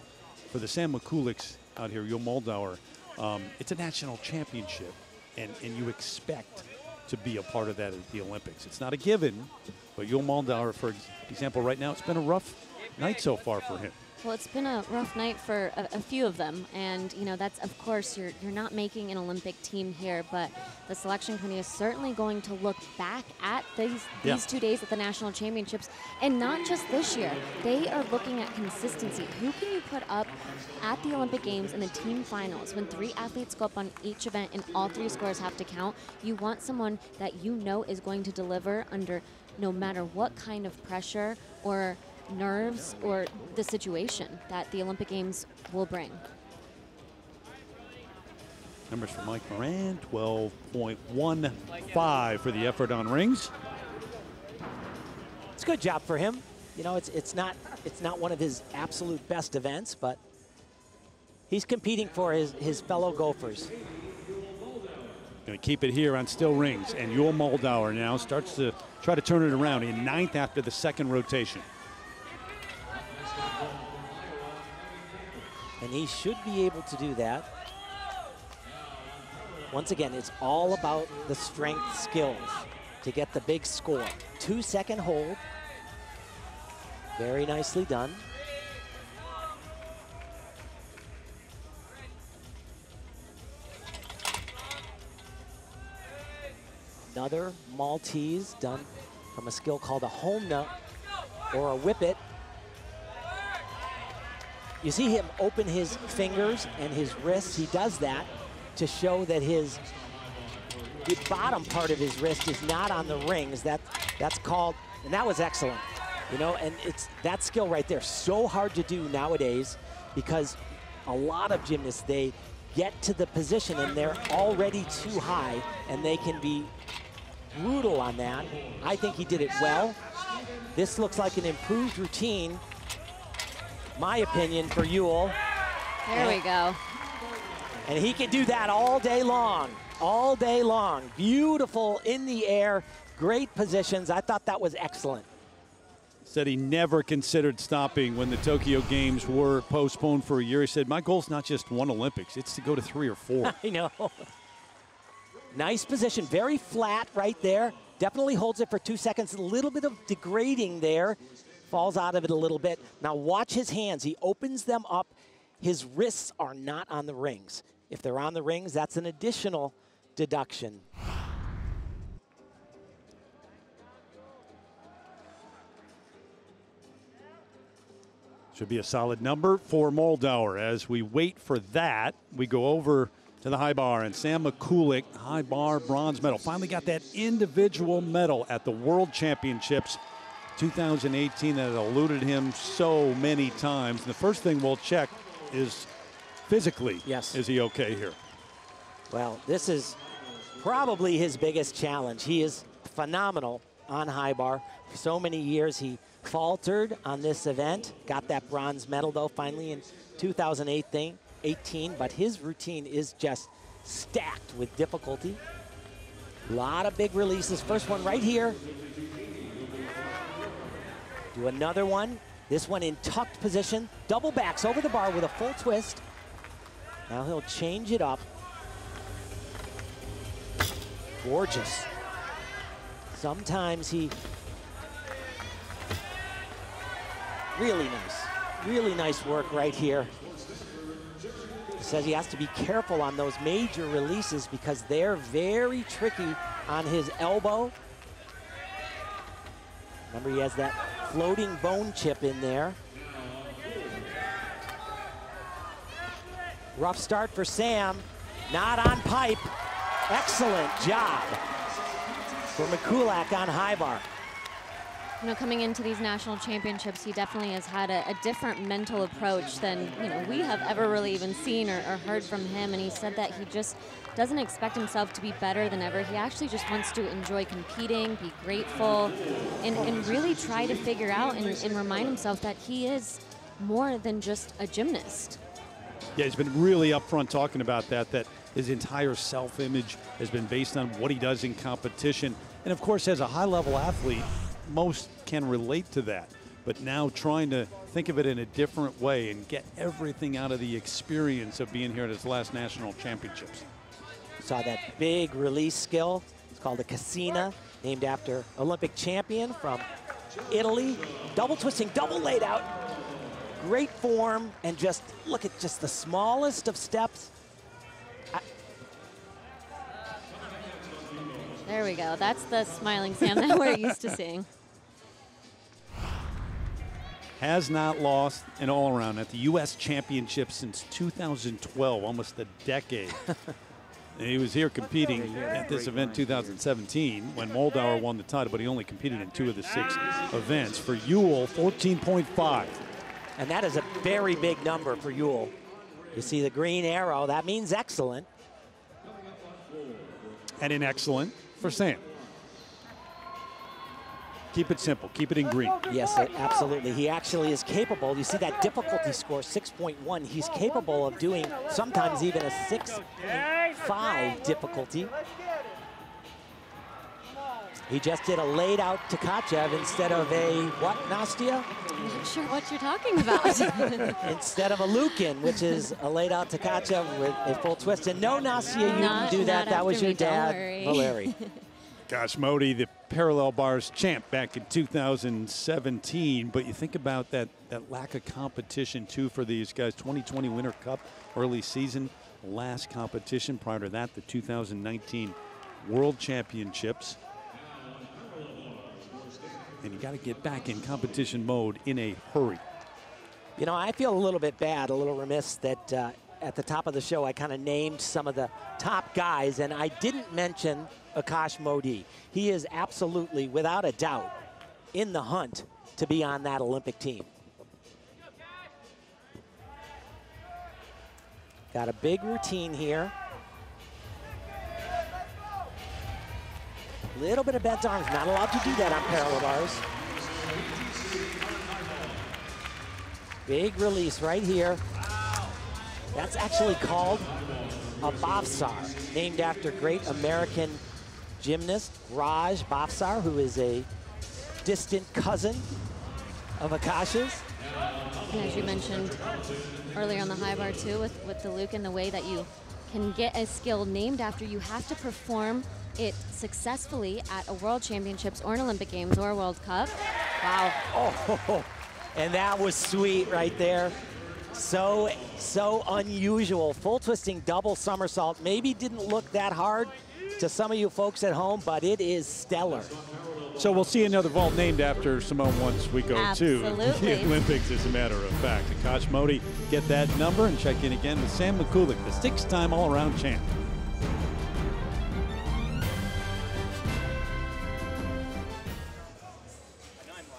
for the Sam Mikulaks out here, Yul Moldauer, um, it's a national championship, and, and you expect to be a part of that at the Olympics. It's not a given, but Yul Moldauer, for example, right now, it's been a rough night so far for him. Well, it's been a rough night for a, a few of them, and you know that's of course you're you're not making an Olympic team here, but the selection committee is certainly going to look back at these Yeah. these two days at the national championships, and not just this year. They are looking at consistency. Who can you put up at the Olympic Games in the team finals when three athletes go up on each event and all three scores have to count? You want someone that you know is going to deliver under no matter what kind of pressure or nerves or the situation that the Olympic Games will bring. Numbers for Mike Moran 12.15 for the effort on rings. It's a good job for him. You know, it's it's not it's not one of his absolute best events, but he's competing for his, his fellow Gophers. Going to keep it here on still rings. And Yul Moldauer now starts to try to turn it around in ninth after the second rotation. And he should be able to do that. Once again, it's all about the strength skills to get the big score. Two second hold. Very nicely done. Another Maltese done from a skill called a home nut or a whippet. You see him open his fingers and his wrists. He does that to show that his the bottom part of his wrist is not on the rings. That that's called, and that was excellent. You know, and it's that skill right there. So hard to do nowadays because a lot of gymnasts they get to the position and they're already too high, and they can be brutal on that. I think he did it well. This looks like an improved routine my opinion, for Yul. There we go. And he can do that all day long. all day long. Beautiful in the air, great positions. I thought that was excellent. Said he never considered stopping when the Tokyo Games were postponed for a year. He said, My goal's not just one Olympics, it's to go to three or four. I know. nice position, very flat right there. Definitely holds it for two seconds. A little bit of degrading there. Falls out of it a little bit. Now watch his hands. He opens them up. His wrists are not on the rings. If they're on the rings, that's an additional deduction. Should be a solid number for Moldauer. As we wait for that, we go over to the high bar and Sam Mikulak, high bar bronze medal. Finally got that individual medal at the World Championships 2018 that eluded him so many times. And the first thing we'll check is physically, yes. is he okay here? Well, this is probably his biggest challenge. He is phenomenal on high bar. For so many years, he faltered on this event. Got that bronze medal, though, finally in 2018. But his routine is just stacked with difficulty. A lot of big releases. First one right here. Do another one. This one in tucked position. Double backs over the bar with a full twist. Now he'll change it up. Gorgeous. Sometimes he really nice, really nice work right here. He says he has to be careful on those major releases because they're very tricky on his elbow. Remember, he has that floating bone chip in there. Rough start for Sam. Not on pipe. Excellent job for Mikulak on high bar. You know, coming into these national championships, he definitely has had a, a, different mental approach than, you know, we have ever really even seen or, or, heard from him. And he said that he just doesn't expect himself to be better than ever. He actually just wants to enjoy competing, be grateful, and, and really try to figure out and, and remind himself that he is more than just a gymnast. Yeah, he's been really upfront talking about that, that his entire self-image has been based on what he does in competition. And of course, as a high-level athlete, most can relate to that. But now trying to think of it in a different way and get everything out of the experience of being here at his last national championships. Saw that big release skill. It's called a Cassina, named after Olympic champion from Italy. Double twisting, double laid out. Great form, and just look at just the smallest of steps. There we go. That's the smiling Sam that we're used to seeing. Has not lost an all around at the U.S. Championship since 2012, almost a decade. he was here competing at this event 2017 when Moldauer won the title, but he only competed in two of the six events. For Yul, 14.5. And that is a very big number for Yul. You see the green arrow, that means excellent. And an excellent for Sam. Keep it simple. Keep it in green. Yes, absolutely. He actually is capable. You see that difficulty score, 6.1. He's capable of doing sometimes even a 6.5 difficulty. He just did a laid out Tkachev instead of a what, Nastia? I'm not sure what you're talking about. instead of a Liukin, which is a laid out Tkachev with a full twist. And no, Nastia, you not, didn't do that. That was your me, dad, Valeri. Akash, Modi, the parallel bars champ back in 2017. But you think about that, that lack of competition, too, for these guys. 2020 Winter Cup, early season, last competition. Prior to that, the 2019 World Championships. And you got to get back in competition mode in a hurry. You know, I feel a little bit bad, a little remiss that uh, at the top of the show I kind of named some of the top guys, and I didn't mention Akash Modi. He is absolutely, without a doubt, in the hunt to be on that Olympic team. Got a big routine here. Little bit of bent arms, not allowed to do that on parallel bars. Big release right here. That's actually called a Bhavsar. named after great American gymnast Raj Bhavsar, who is a distant cousin of Akash's. As you mentioned earlier on the high bar too, with, with the Luke and the way that you can get a skill named after you have to perform it successfully at a World Championships or an Olympic Games or a World Cup. Wow. Oh, and that was sweet right there. So, so unusual. Full twisting double somersault. Maybe didn't look that hard to some of you folks at home, but it is stellar. So we'll see another vault named after Simone once we go to the Olympics, as a matter of fact. Akash Modi, get that number and check in again with Sam Mikulak, the six-time all-around champ.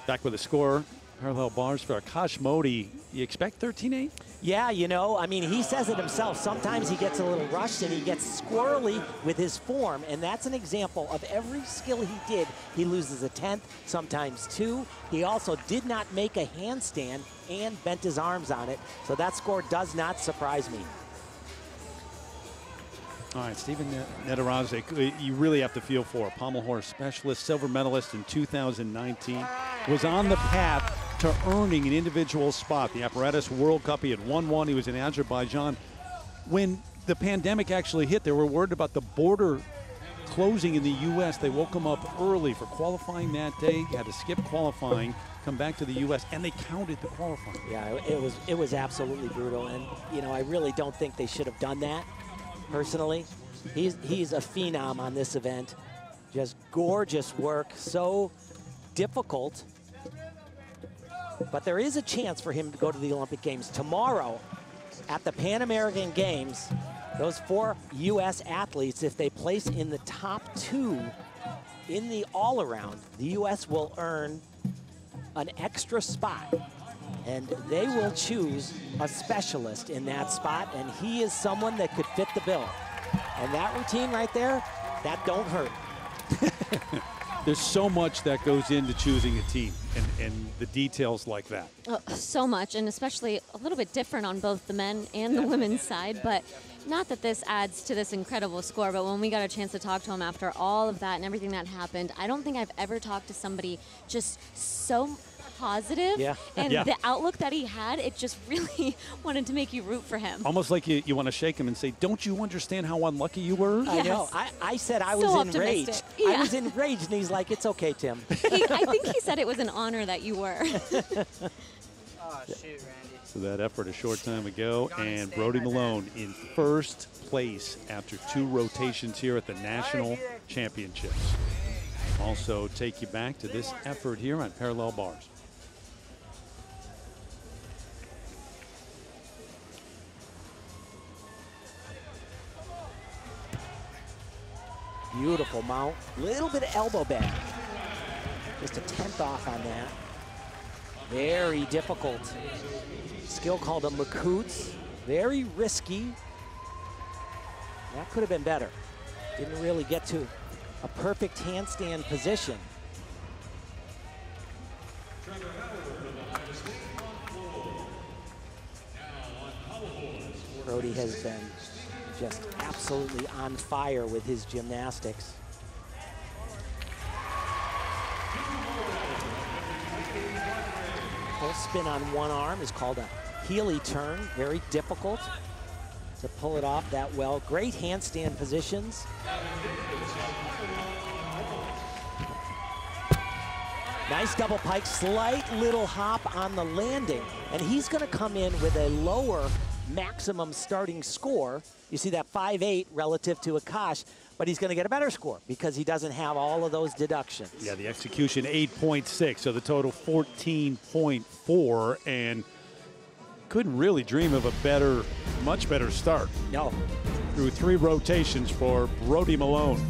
Back with a score, parallel bars for Akash Modi. You expect 13-8? Yeah, you know, I mean, he says it himself. Sometimes he gets a little rushed and he gets squirrely with his form, and that's an example of every skill he did. He loses a tenth, sometimes two. He also did not make a handstand and bent his arms on it, so that score does not surprise me. All right, Stephen Nedoroscik, uh, you really have to feel for. Pommel horse specialist, silver medalist in 2019, was on the path to earning an individual spot. The apparatus World Cup, he had won one. He was in Azerbaijan. When the pandemic actually hit, they were worried about the border closing in the U.S. They woke him up early for qualifying that day. Had to skip qualifying, come back to the U.S., and they counted the qualifying. Yeah, it was it was absolutely brutal, and you know I really don't think they should have done that. Personally, he's he's a phenom on this event. Just gorgeous work, so difficult. But there is a chance for him to go to the Olympic Games tomorrow at the Pan American Games. Those four U.S. athletes, if they place in the top two in the all around, the U.S. will earn an extra spot and they will choose a specialist in that spot, and he is someone that could fit the bill. And that routine right there, that don't hurt. There's so much that goes into choosing a team and, and the details like that. Oh, so much, and especially a little bit different on both the men and the women's side. But not that this adds to this incredible score, but when we got a chance to talk to him after all of that and everything that happened, I don't think I've ever talked to somebody just so positive Yeah. and Yeah. the outlook that he had it just really wanted to make you root for him Almost like you, you want to shake him and say, Don't you understand how unlucky you were? I know. I, I said I So was enraged. optimistic. I was enraged, and he's like, "It's okay, Tim." He- i think he said it was an honor that you were Oh, shoot, Randy. So that effort a short time ago, and Brody Malone in first place after two rotations here at the National Championships. Also take you back to this effort here on parallel bars. Beautiful mount. Little bit of elbow bag. Just a tenth off on that. Very difficult. Skill called a Makut's. Very risky. That could have been better. Didn't really get to a perfect handstand position. Brody has been just absolutely on fire with his gymnastics. Full spin on one arm is called a Healy turn. Very difficult to pull it off that well. Great handstand positions. Nice double pike, slight little hop on the landing. And he's gonna come in with a lower maximum starting score. You see that 5-8 relative to Akash, but he's gonna get a better score because he doesn't have all of those deductions. Yeah, the execution 8.6, so the total 14.4, and couldn't really dream of a better, much better start No, through three rotations for Brody Malone.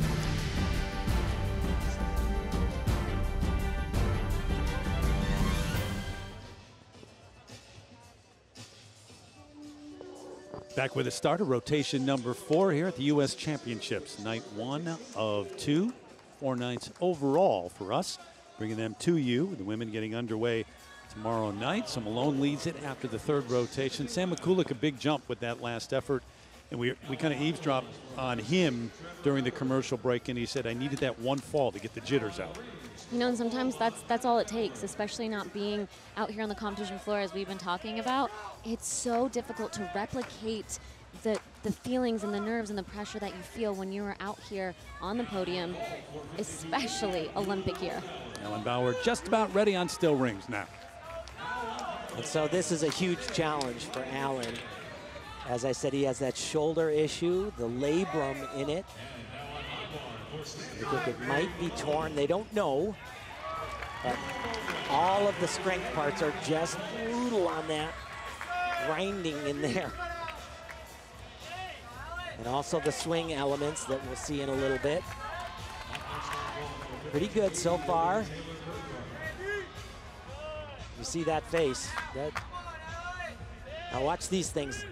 Back with a starter, rotation number four here at the U.S. Championships. Night one of two, four nights overall for us, bringing them to you. The women getting underway tomorrow night. So Malone leads it after the third rotation. Sam Mikulak, a big jump with that last effort And we, we kind of eavesdropped on him during the commercial break, and he said, I needed that one fall to get the jitters out. You know, and sometimes that's that's all it takes, especially not being out here on the competition floor as we've been talking about. It's so difficult to replicate the the feelings and the nerves and the pressure that you feel when you're out here on the podium, especially Olympic year. Allan Bower just about ready on still rings now. And so this is a huge challenge for Allan. As I said, he has that shoulder issue, the labrum in it. Think it might be torn. They don't know. But all of the strength parts are just brutal on that, grinding in there. And also the swing elements that we'll see in a little bit. Pretty good so far. You see that face. That, now watch these things.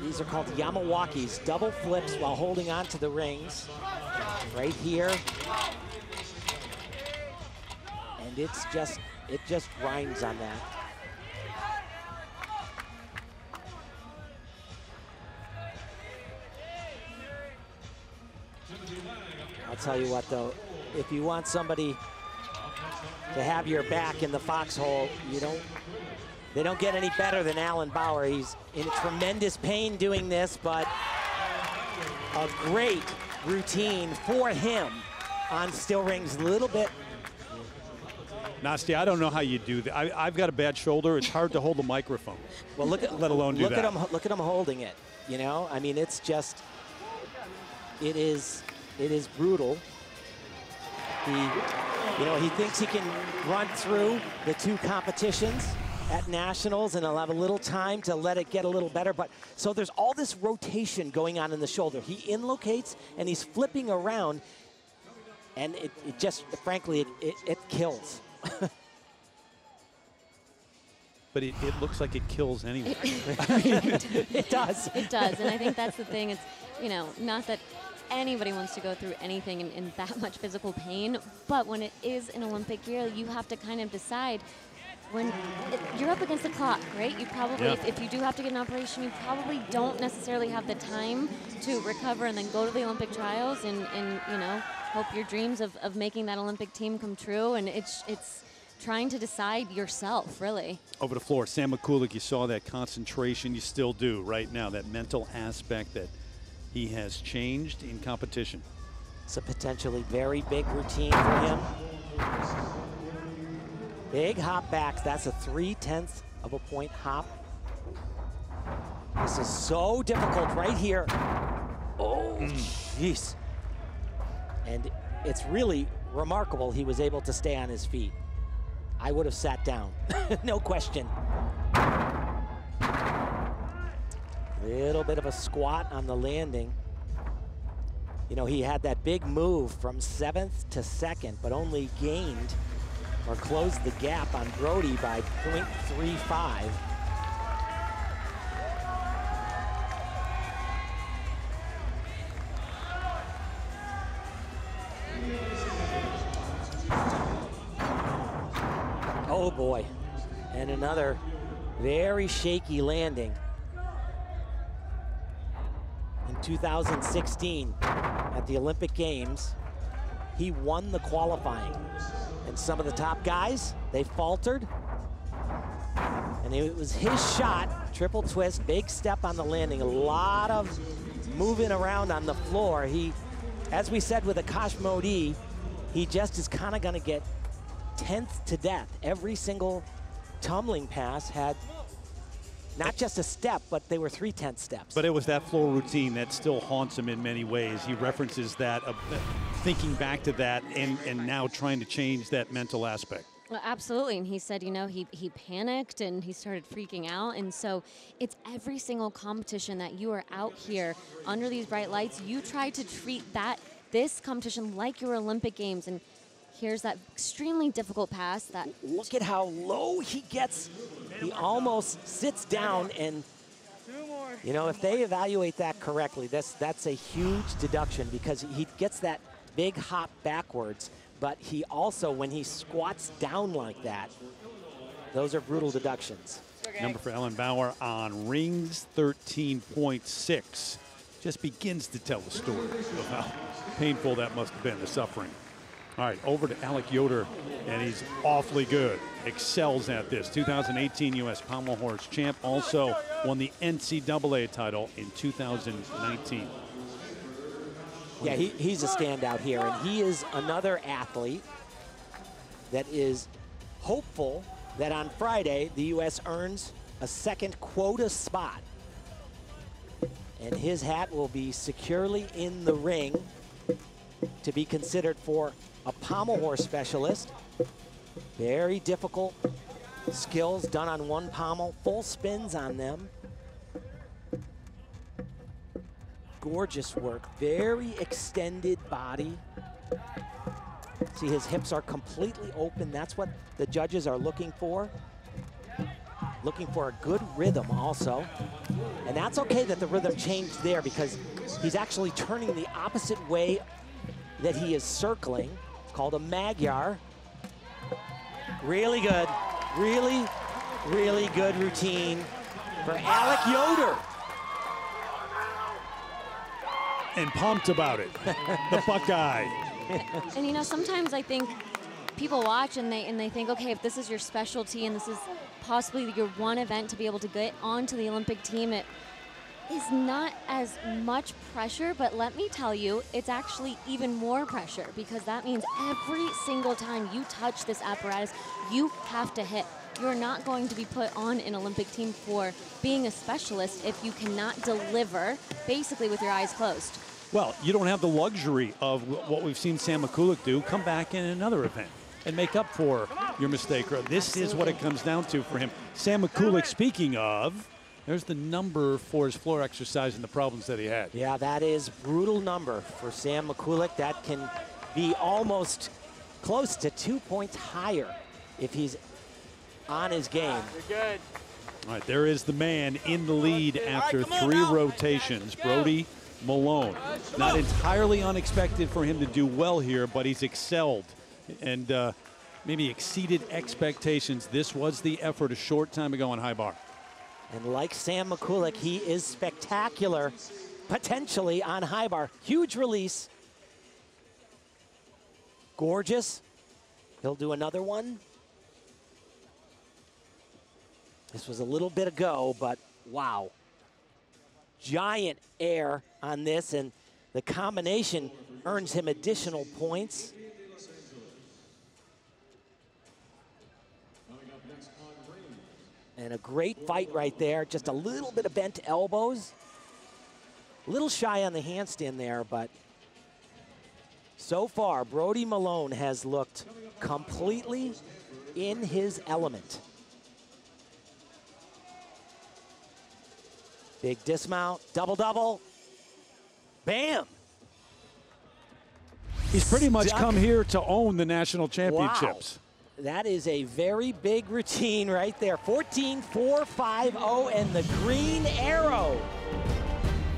These are called Yamawakis, double flips while holding on to the rings. Right here. And it's just, it just grinds on that. I'll tell you what though, if you want somebody to have your back in the foxhole, you don't they don't get any better than Allan Bower. He's in tremendous pain doing this, but a great routine for him on still rings. A little bit. Nastia, I don't know how you do that. I, have got a bad shoulder. It's hard to hold the microphone. Well, look at let alone do look that. at him. Look at him holding it. You know, I mean, it's just it is it is brutal. He, you know, he thinks he can run through the two competitions at nationals and he'll have a little time to let it get a little better. But so there's all this rotation going on in the shoulder. He inlocates and he's flipping around and it, it just, frankly, it, it, it kills. but it, it, looks like it kills anyway. it does. It does, and I think that's the thing. It's, you know, not that anybody wants to go through anything in, in, that much physical pain. But when it is an Olympic year, you have to kind of decide when it, you're up against the clock, right? You probably, yeah. if, if, you do have to get an operation, you probably don't necessarily have the time to recover and then go to the Olympic trials and, and you know, hope your dreams of, of making that Olympic team come true. And it's, it's, trying to decide yourself, really. Over the floor, Sam Mikulak, you saw that concentration. You still do right now, that mental aspect that he has changed in competition. It's a potentially very big routine for him. Big hop backs. That's a three-tenths of a point hop. This is so difficult right here. Oh, mm. jeez. And it's really remarkable he was able to stay on his feet. I would have sat down, no question. Little bit of a squat on the landing. You know, he had that big move from seventh to second, but only gained or closed the gap on Brody by 0.35. Oh boy, and another very shaky landing. In 2016 at the Olympic Games, he won the qualifying. And some of the top guys, they faltered. And it was his shot, triple twist, big step on the landing, a lot of moving around on the floor. He, as we said with Akash Modi, he just is kind of going to get 10th to death. Every single tumbling pass had not just a step, but they were three tenth steps. But it was that floor routine that still haunts him in many ways. He references that, uh, thinking back to that, and, and now trying to change that mental aspect. Well, absolutely. And he said, you know, he, he panicked and he started freaking out. And so it's every single competition that you are out here under these bright lights, you try to treat that this competition like your Olympic Games. And here's that extremely difficult pass that look at how low he gets he almost sits down and you know if they evaluate that correctly that's that's a huge deduction because he gets that big hop backwards but he also when he squats down like that those are brutal deductions Number for Allan Bower on rings 13.6. Just begins to tell the story of how painful that must have been, the suffering. All right, over to Alec Yoder, and he's awfully good. Excels at this. 2018 U.S. Pommel Horse champ. Also won the NCAA title in 2019. Yeah, he, he's a standout here, and he is another athlete that is hopeful that on Friday the U.S. earns a second quota spot. And his hat will be securely in the ring to be considered for a pommel horse specialist. Very difficult skills done on one pommel, full spins on them. Gorgeous work, very extended body. See, his hips are completely open. That's what the judges are looking for. Looking for a good rhythm also. And that's okay that the rhythm changed there because he's actually turning the opposite way that he is circling. It's called a Magyar. Really good, really, really good routine for Alec Yoder. And pumped about it. the Buckeye. And you know, sometimes I think people watch and they and they think, okay, if this is your specialty and this is possibly your one event to be able to get onto the Olympic team, it is not as much pressure, but let me tell you, it's actually even more pressure because that means every single time you touch this apparatus, you have to hit. You're not going to be put on an Olympic team for being a specialist if you cannot deliver basically with your eyes closed. Well, you don't have the luxury of what we've seen Sam Mikulak do come back in another event and make up for your mistake. This is what it comes down to for him. Sam Mikulak, speaking of, there's the number for his floor exercise and the problems that he had. Yeah, that is brutal number for Sam Mikulak. That can be almost close to two points higher if he's on his game. You're good. All right, there is the man in the lead after three rotations, Brody Malone. Not entirely unexpected for him to do well here, but he's excelled and uh, maybe exceeded expectations. This was the effort a short time ago on high bar. And like Sam Mikulak, he is spectacular, potentially on high bar. Huge release. Gorgeous. He'll do another one. This was a little bit ago, but wow. Giant air on this, and the combination earns him additional points. And a great fight right there. Just a little bit of bent elbows. A little shy on the handstand there, but so far, Brody Malone has looked completely in his element. Big dismount, double double. Bam! He's pretty much come here to own the national championships. That is a very big routine right there. 14 4 5 0 and the green arrow.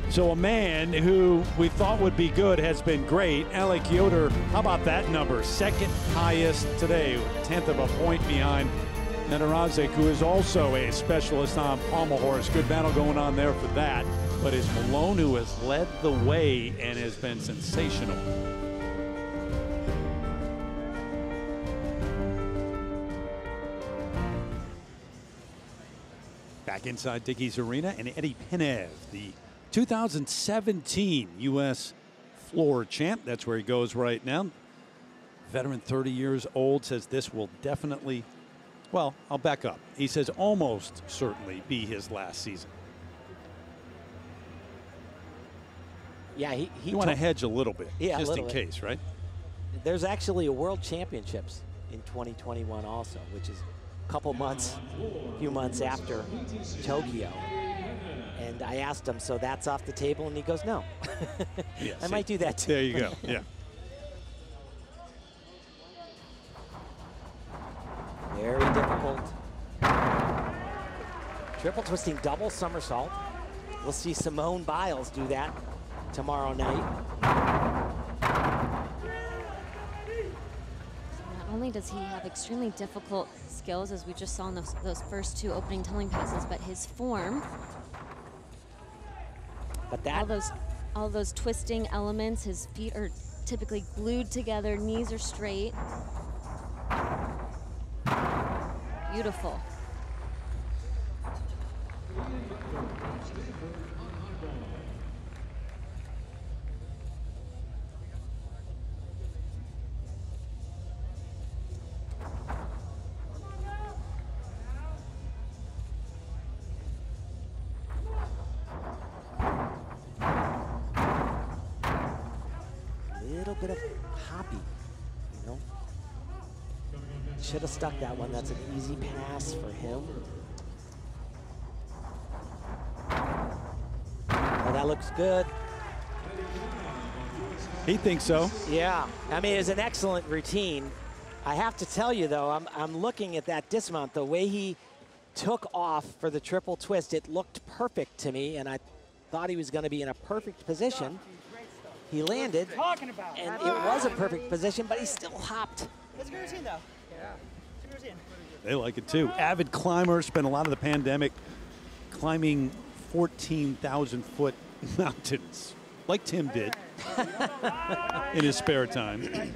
So a man who we thought would be good has been great. Alec Yoder, how about that number? Second highest today, tenth of a point behind Nedoroscik, who is also a specialist on pommel horse. Good battle going on there for that. But it's Malone who has led the way and has been sensational. Back inside Dickies Arena, and Eddie Penev, the 2017 U.S. floor champ. That's where he goes right now. Veteran, 30 years old, says this will definitely, well, I'll back up. He says almost certainly be his last season. Yeah, he, he You want to hedge a little bit, Yeah, just in bit. case, right? There's actually a World Championships in 2021 also, which is couple months, a few months after Tokyo. And I asked him, so that's off the table? And he goes, no. I might do that too. There you go. Yeah. Very difficult. Triple twisting double somersault. We'll see Simone Biles do that tomorrow night. Only does he have extremely difficult skills, as we just saw in those, those first two opening tumbling passes, but his form, But all that those, all those twisting elements, his feet are typically glued together, knees are straight. Beautiful. Should have stuck that one. That's an easy pass for him. Oh, that looks good. He thinks so. Yeah, I mean, it's an excellent routine. I have to tell you, though, I'm, I'm looking at that dismount. The way he took off for the triple twist, it looked perfect to me, and I thought he was going to be in a perfect position. He landed, and it was a perfect position, but he still hopped. It's a good routine, though. Yeah. It's a good routine. They like it too. Avid climber, spent a lot of the pandemic climbing 14,000 foot mountains, like Tim did in his spare time.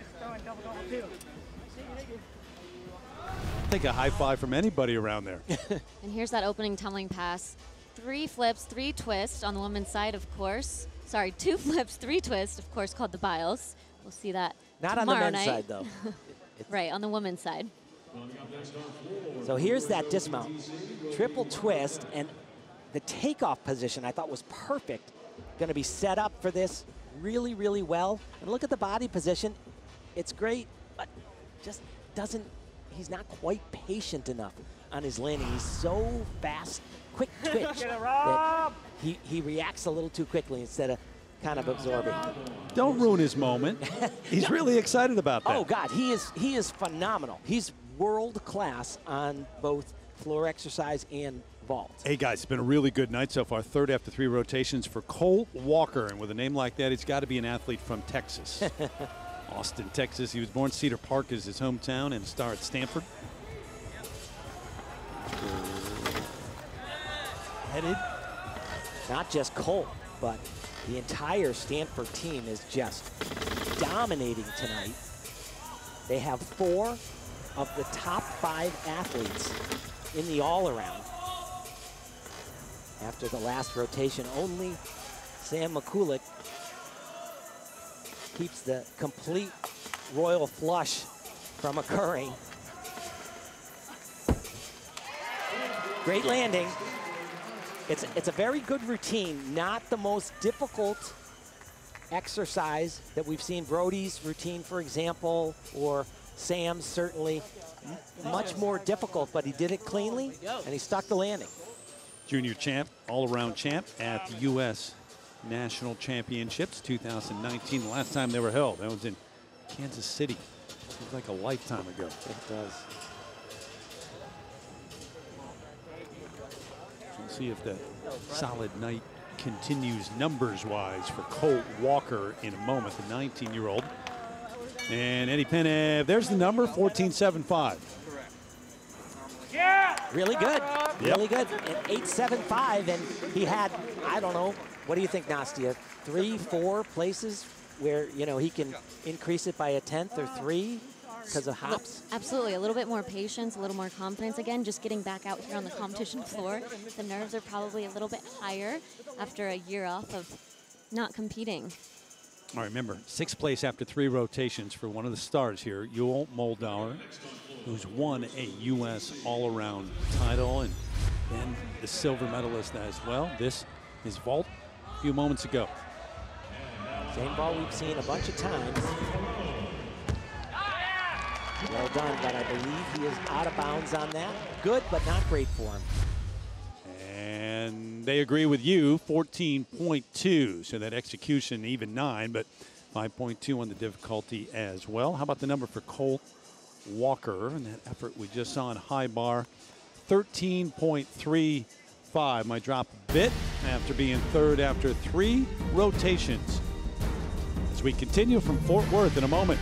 Take a high five from anybody around there. And here's that opening tumbling pass. Three flips, three twists on the women's side, of course. Sorry, two flips, three twists, of course, called the Biles. We'll see that Not on the tomorrow men's night. side, though. Right, on the woman's side. So here's that dismount. Triple twist, and the takeoff position I thought was perfect. Going to be set up for this really, really well. And look at the body position. It's great, but just doesn't, he's not quite patient enough on his landing. He's so fast, quick twitch that he, he reacts a little too quickly instead of kind of absorbing. Don't ruin his moment. He's really excited about that. Oh God, he is he is phenomenal. He's world class on both floor exercise and vault. Hey guys, it's been a really good night so far. Third after three rotations for Colt Walker. And with a name like that, he's got to be an athlete from Texas. Austin, Texas. He was born Cedar Park is his hometown and star at Stanford. Headed. Not just Colt, but the entire Stanford team is just dominating tonight. They have four of the top five athletes in the all-around. After the last rotation, only Sam Mikulak keeps the complete royal flush from occurring. Great landing. It's, it's a very good routine, not the most difficult exercise that we've seen Brody's routine, for example, or Sam's certainly much more difficult, but he did it cleanly and he stuck the landing. Junior champ, all-around champ at the U.S. National Championships 2019. The last time they were held, that was in Kansas City. Seems like a lifetime ago. It does. See if the solid night continues numbers-wise for Colt Walker in a moment, the 19-year-old. And Eddie Penev, there's the number, 1475. Yeah. Really good. Yep. Really good. At 8.75, and he had, I don't know, what do you think, Nastia? Three, four places where, you know, he can increase it by a tenth or three because of hops? Absolutely, a little bit more patience, a little more confidence. Again, just getting back out here on the competition floor. The nerves are probably a little bit higher after a year off of not competing. All right, remember, sixth place after three rotations for one of the stars here, Yul Moldauer, who's won a U.S. all-around title and then the silver medalist as well. This is vault a few moments ago. Same ball we've seen a bunch of times. Well done, but I believe he is out of bounds on that. Good, but not great for him. And they agree with you, 14.2. So that execution, even nine, but 5.2 on the difficulty as well. How about the number for Colt Walker and that effort we just saw in high bar? 13.35. Might drop bit after being third after three rotations. As we continue from Fort Worth in a moment.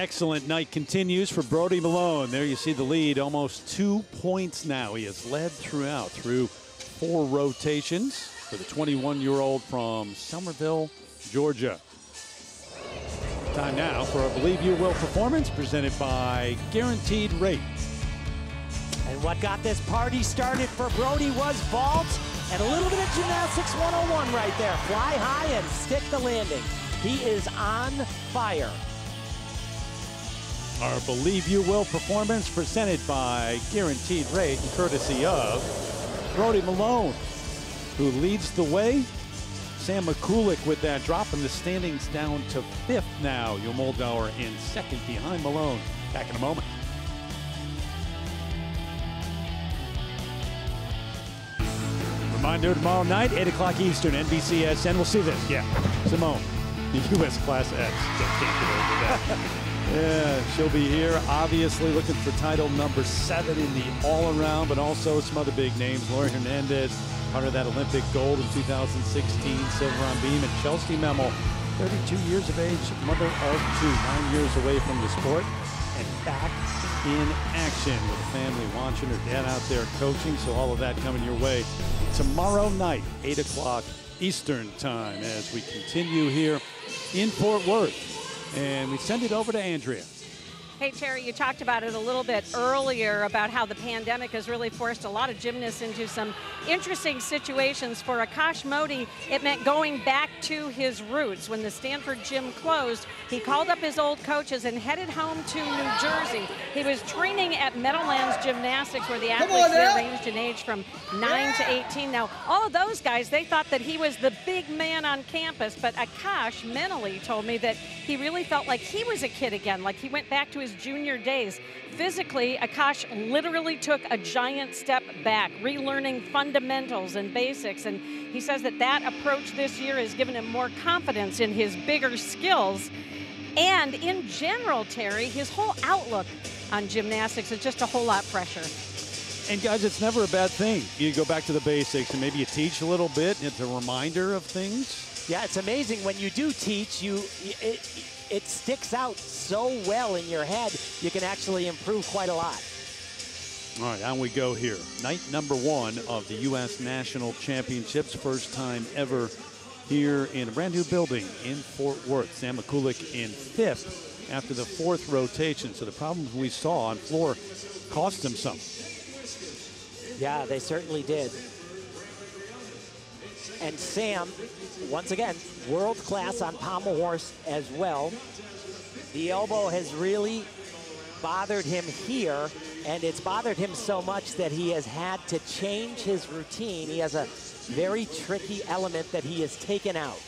Excellent night continues for Brody Malone. There you see the lead, almost two points now. He has led throughout through four rotations for the 21-year-old from Summerville, Georgia. Time now for a Believe You Will performance presented by Guaranteed Rate. And what got this party started for Brody was vault and a little bit of gymnastics 101 right there. Fly high and stick the landing. He is on fire. Our Believe You Will performance presented by Guaranteed Rate and courtesy of Brody Malone, who leads the way. Sam Mikulak with that drop in the standings down to fifth now. Yul Moldauer in second behind Malone. Back in a moment. Reminder tomorrow night, 8 o'clock Eastern, NBCSN. We'll see this. Yeah. Simone, the U.S. Class X. Just can't get over that. Yeah, she'll be here, obviously looking for title number seven in the all-around, but also some other big names. Laurie Hernandez, part of that Olympic gold in 2016, silver on beam, and Chellsie Memmel, 32 years of age, mother of two, nine years away from the sport, and back in action with a family watching her dad out there coaching. So all of that coming your way tomorrow night, 8 o'clock Eastern time, as we continue here in Fort Worth. And we send it over to Andrea. Hey, Terry, you talked about it a little bit earlier about how the pandemic has really forced a lot of gymnasts into some interesting situations. For Akash Modi, it meant going back to his roots. When the Stanford gym closed, he called up his old coaches and headed home to New Jersey. He was training at Meadowlands Gymnastics, where the athletes there ranged in age from 9 to 18. Now, all of those guys, they thought that he was the big man on campus, but Akash mentally told me that he really felt like he was a kid again, like he went back to his junior days. Physically, Akash literally took a giant step back, relearning fundamentals and basics. And he says that that approach this year has given him more confidence in his bigger skills. And in general, Terry, his whole outlook on gymnastics is just a whole lot fresher. And guys, it's never a bad thing. You go back to the basics and maybe you teach a little bit. It's a reminder of things. Yeah, it's amazing when you do teach, you it, it sticks out so well in your head, you can actually improve quite a lot. All right, on we go here. Night number one of the U.S. National Championships. First time ever here in a brand new building in Fort Worth. Sam Mikulak in fifth after the fourth rotation. So the problems we saw on floor cost him some. Yeah, they certainly did. And Sam, once again, world class on pommel horse as well. The elbow has really bothered him here, and it's bothered him so much that he has had to change his routine. He has a very tricky element that he has taken out.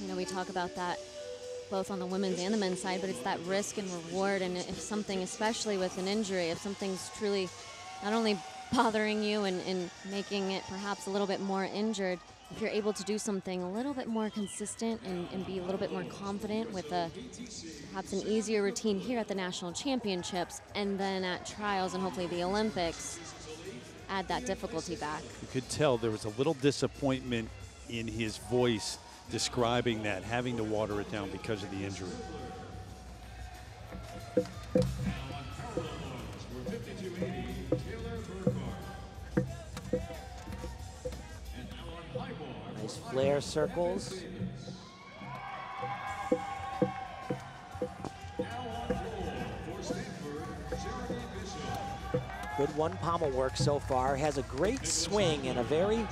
You know, we talk about that both on the women's and the men's side, but it's that risk and reward. And if something, especially with an injury, if something's truly not only bothering you and, and making it perhaps a little bit more injured, if you're able to do something a little bit more consistent and, and be a little bit more confident with a perhaps an easier routine here at the national championships and then at trials and hopefully the Olympics, add that difficulty back. You could tell there was a little disappointment in his voice describing that, having to water it down because of the injury. Flare circles. Good one pommel work so far. Has a great swing and a very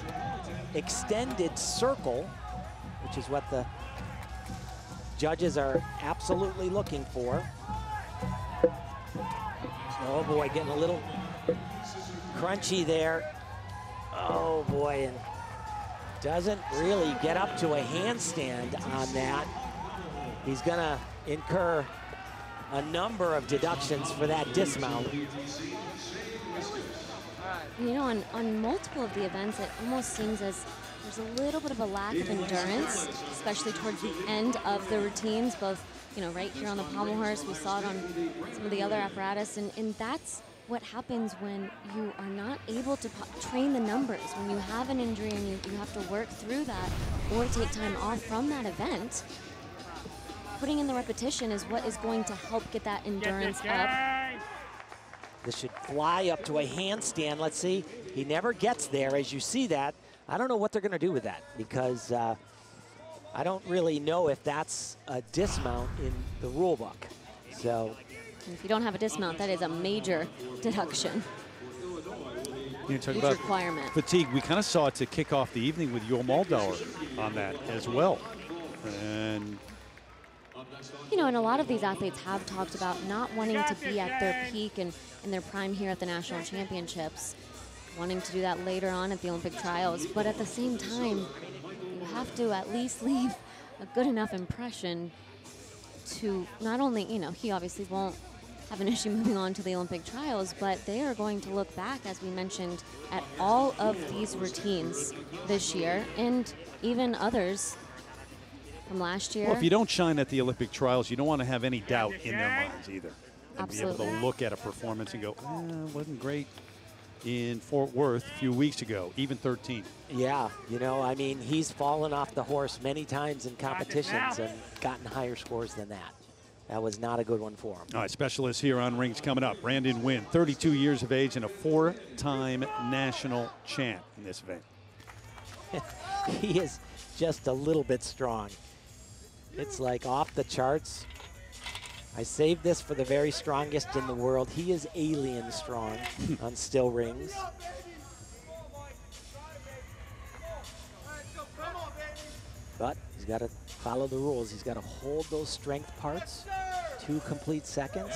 extended circle, which is what the judges are absolutely looking for. Oh boy, getting a little crunchy there. Oh boy, and doesn't really get up to a handstand on that. He's gonna incur a number of deductions for that dismount. You know, on, on multiple of the events, it almost seems as there's a little bit of a lack of endurance, especially towards the end of the routines, both, you know, right here on the pommel horse. We saw it on some of the other apparatus, and, and that's what happens when you are not able to train the numbers. When you have an injury and you, you have to work through that or take time off from that event, putting in the repetition is what is going to help get that endurance up. This should fly up to a handstand. Let's see. He never gets there, as you see that. I don't know what they're going to do with that because uh, I don't really know if that's a dismount in the rule book. So And if you don't have a dismount, that is a major deduction. You talk about requirement. fatigue. We kind of saw it to kick off the evening with Yul Moldauer on that as well. And You know, and a lot of these athletes have talked about not wanting to be at their peak and in their prime here at the national championships, wanting to do that later on at the Olympic trials. But at the same time, you have to at least leave a good enough impression to not only, you know, he obviously won't have an issue moving on to the Olympic trials, but they are going to look back, as we mentioned, at all of these routines this year and even others from last year. well, if you don't shine at the Olympic trials, you don't want to have any doubt in their minds either. And be able to look at a performance and go, eh, wasn't great in Fort Worth a few weeks ago, even 13. Yeah, you know, I mean, he's fallen off the horse many times in competitions and gotten higher scores than that. That was not a good one for him. All right, specialist here on rings coming up. Brandon Wynn, 32 years of age and a four-time national champ in this event. he is just a little bit strong. It's like off the charts. I saved this for the very strongest in the world. He is alien strong on still rings. But he's got to follow the rules. He's got to hold those strength parts. Two complete seconds.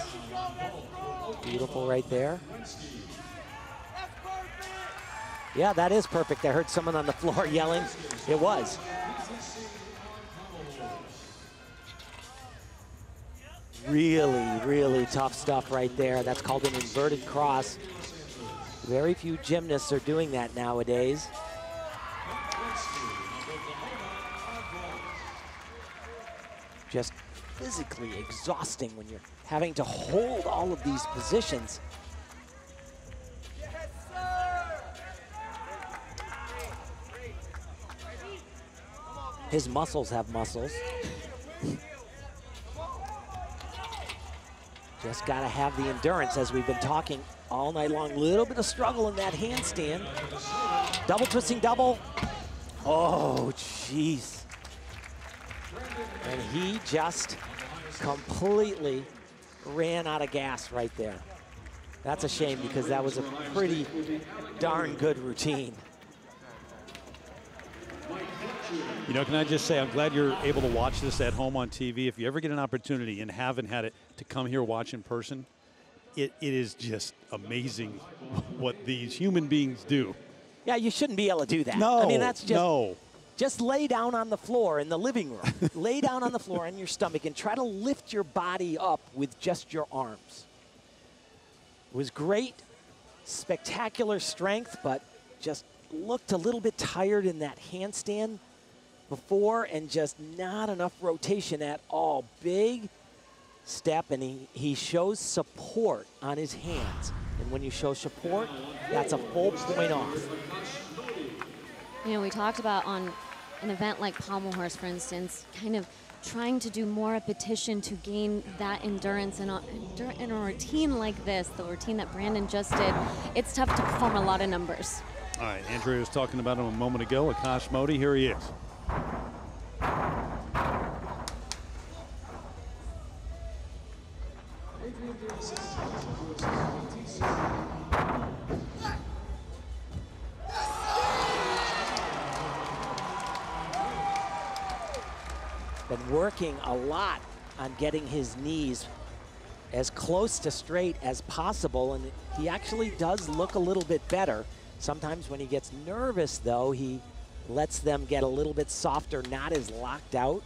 Beautiful right there. Yeah, that is perfect. I heard someone on the floor yelling. It was. Really, really tough stuff right there. That's called an inverted cross. Very few gymnasts are doing that nowadays. Just physically exhausting when you're having to hold all of these positions. His muscles have muscles. Just got to have the endurance, as we've been talking all night long. Little bit of struggle in that handstand. Double twisting double. Oh, jeez. And he just completely ran out of gas right there. That's a shame because that was a pretty darn good routine. You know, can I just say, I'm glad you're able to watch this at home on TV. If you ever get an opportunity and haven't had it to come here watch in person, it, it is just amazing what these human beings do. Yeah, you shouldn't be able to do that. No, I mean, that's just no. Just lay down on the floor in the living room. lay down on the floor on your stomach and try to lift your body up with just your arms. It was great, spectacular strength, but just looked a little bit tired in that handstand before and just not enough rotation at all. Big step, and he, he shows support on his hands. And when you show support, that's a full point off. You know, we talked about on an event like Pommel Horse, for instance, kind of trying to do more repetition to gain that endurance in a, in a routine like this, the routine that Brandon just did. It's tough to perform a lot of numbers. All right, Andrea was talking about him a moment ago. Akash Modi, here he is. Been working a lot on getting his knees as close to straight as possible, and he actually does look a little bit better. Sometimes when he gets nervous, though, he lets them get a little bit softer, not as locked out.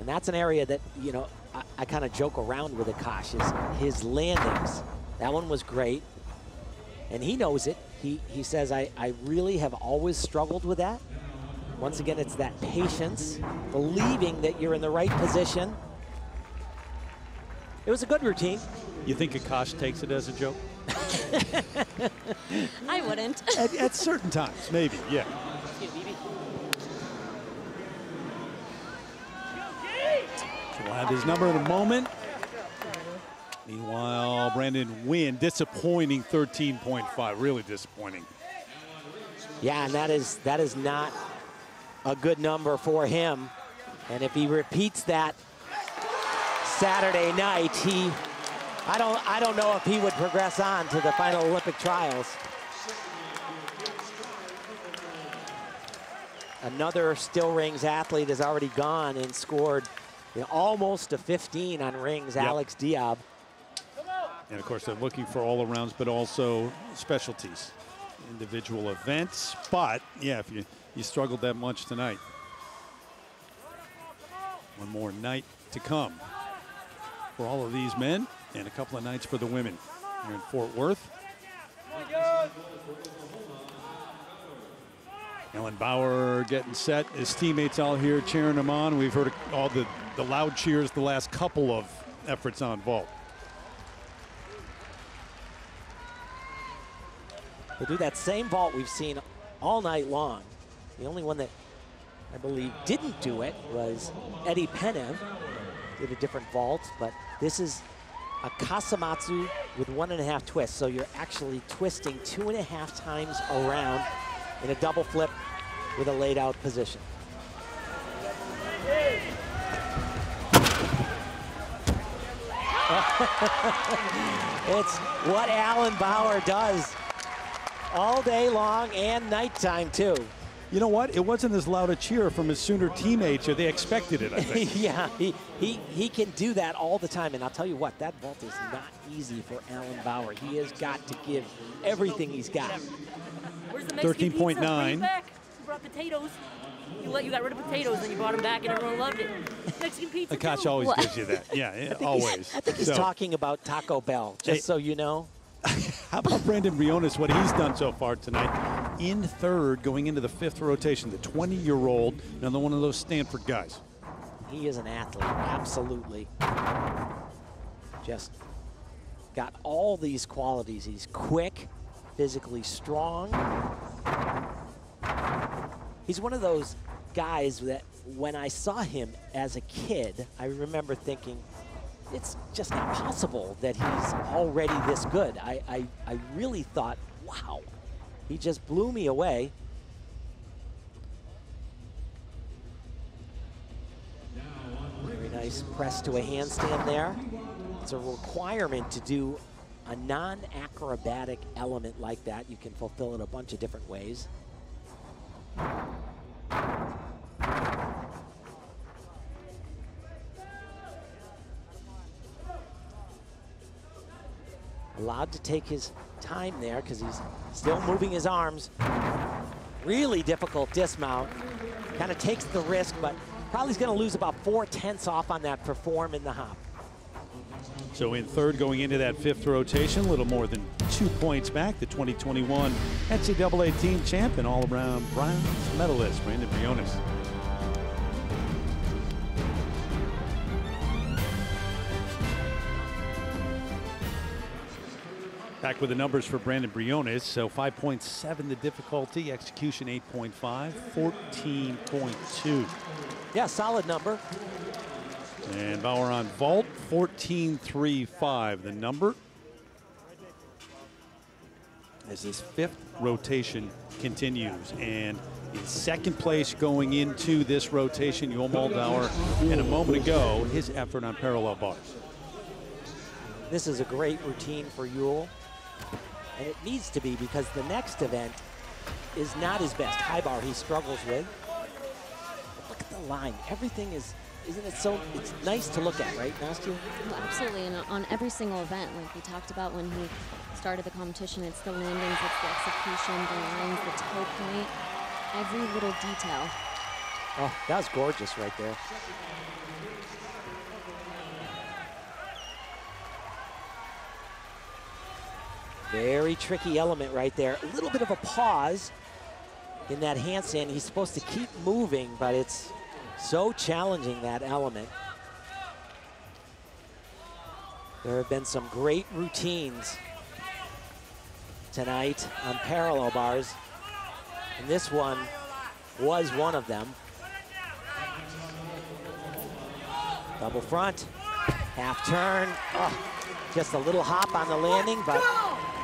And that's an area that, you know, I, I kind of joke around with Akash, is his landings. That one was great. And he knows it. He, he says, I, I really have always struggled with that. Once again, it's that patience, believing that you're in the right position. it was a good routine. You think Akash takes it as a joke? I wouldn't. at, at certain times, maybe, yeah. So we'll have his number in a moment. Meanwhile, Brandon Wynn, disappointing 13.5, really disappointing. Yeah, and that is that is not a good number for him. And if he repeats that Saturday night, he I don't I don't know if he would progress on to the final Olympic trials. Another still rings athlete has already gone and scored you know, almost a 15 on rings, Yep. Alex Diab. And of course, they're looking for all arounds, but also specialties, individual events. But yeah, if you, you struggled that much tonight, one more night to come for all of these men, and a couple of nights for the women here in Fort Worth. Allan Bower getting set. His teammates all here cheering him on. We've heard all the, the loud cheers the last couple of efforts on vault. They'll do that same vault we've seen all night long. The only one that I believe didn't do it was Eddie Penev. Did a different vault, but this is a Kasamatsu with one and a half twists. So you're actually twisting two and a half times around in a double flip with a laid out position. it's what Allan Bower does all day long and nighttime too. You know what? It wasn't as loud a cheer from his Sooner teammates, or they expected it, I think. yeah, he, he, he can do that all the time. And I'll tell you what, that vault is not easy for Allan Bower. He has got to give everything he's got. Where's the Mexican 13.9. pizza? Bring it back. You brought potatoes. You let you got rid of potatoes and you brought them back and everyone loved it. Mexican pizza. Akash always Well- gives you that. Yeah, yeah, I always. I think he's So, talking about Taco Bell, just Hey. so you know. How about Brandon Briones, what he's done so far tonight? In third, going into the fifth rotation, the 20-year-old, another one of those Stanford guys. He is an athlete, absolutely. Just got all these qualities. He's quick, physically strong. He's one of those guys that when I saw him as a kid, I remember thinking, it's just not possible that he's already this good. I, I, I really thought, wow, he just blew me away. Very nice press to a handstand there. It's a requirement to do a non-acrobatic element like that. You can fulfill it a bunch of different ways. Allowed to take his time there because he's still moving his arms. Really difficult dismount. Kind of takes the risk, but probably going to lose about four tenths off on that perform in the hop. So in third, going into that fifth rotation, a little more than two points back, the 2021 NCAA team champ and all-around bronze medalist, Brandon Briones. Back with the numbers for Brandon Briones. So 5.7 the difficulty, execution 8.5, 14.2. Yeah, solid number. And Bower on vault, 14.35 the number. As his fifth rotation continues. And in second place going into this rotation, Yul Moldauer, and a moment ago, his effort on parallel bars. This is a great routine for Yul. And it needs to be because the next event is not his best. High bar he struggles with. But look at the line. Everything is, isn't it so, it's nice to look at, right, Nastia? Well, Absolutely, and on every single event, like we talked about when he started the competition, it's the landings, it's the execution, the lines, the toe point, every little detail. Oh, that was gorgeous right there. Very tricky element right there. A little bit of a pause in that handstand. He's supposed to keep moving, but it's so challenging, that element. There have been some great routines tonight on parallel bars, and this one was one of them. Double front, half turn. Oh, just a little hop on the landing, but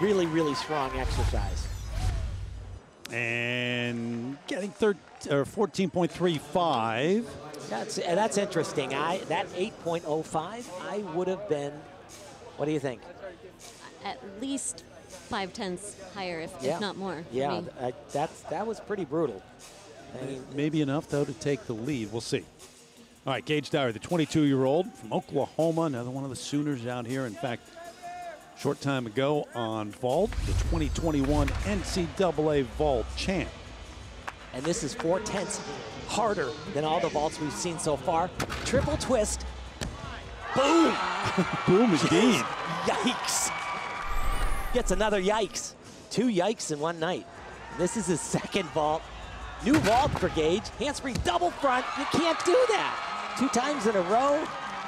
really, really strong exercise. And getting third or 14.35. That's uh, that's interesting. I that 8.05, I would have been. What do you think? At least five tenths higher, if, Yeah. if not more. Yeah, me. that's that was pretty brutal. I mean, Maybe enough, though, to take the lead. We'll see. All right, Gage Dyer, the 22 year old from Oklahoma, another one of the Sooners out here. In fact, short time ago on Vault, the 2021 NCAA Vault champ. and this is four tenths harder than all the vaults we've seen so far. Triple twist. Boom! Boom, indeed. Yikes! Gets another yikes. Two yikes in one night. This is his second vault. New vault for Gage. Handspring double front. You can't do that. Two times in a row.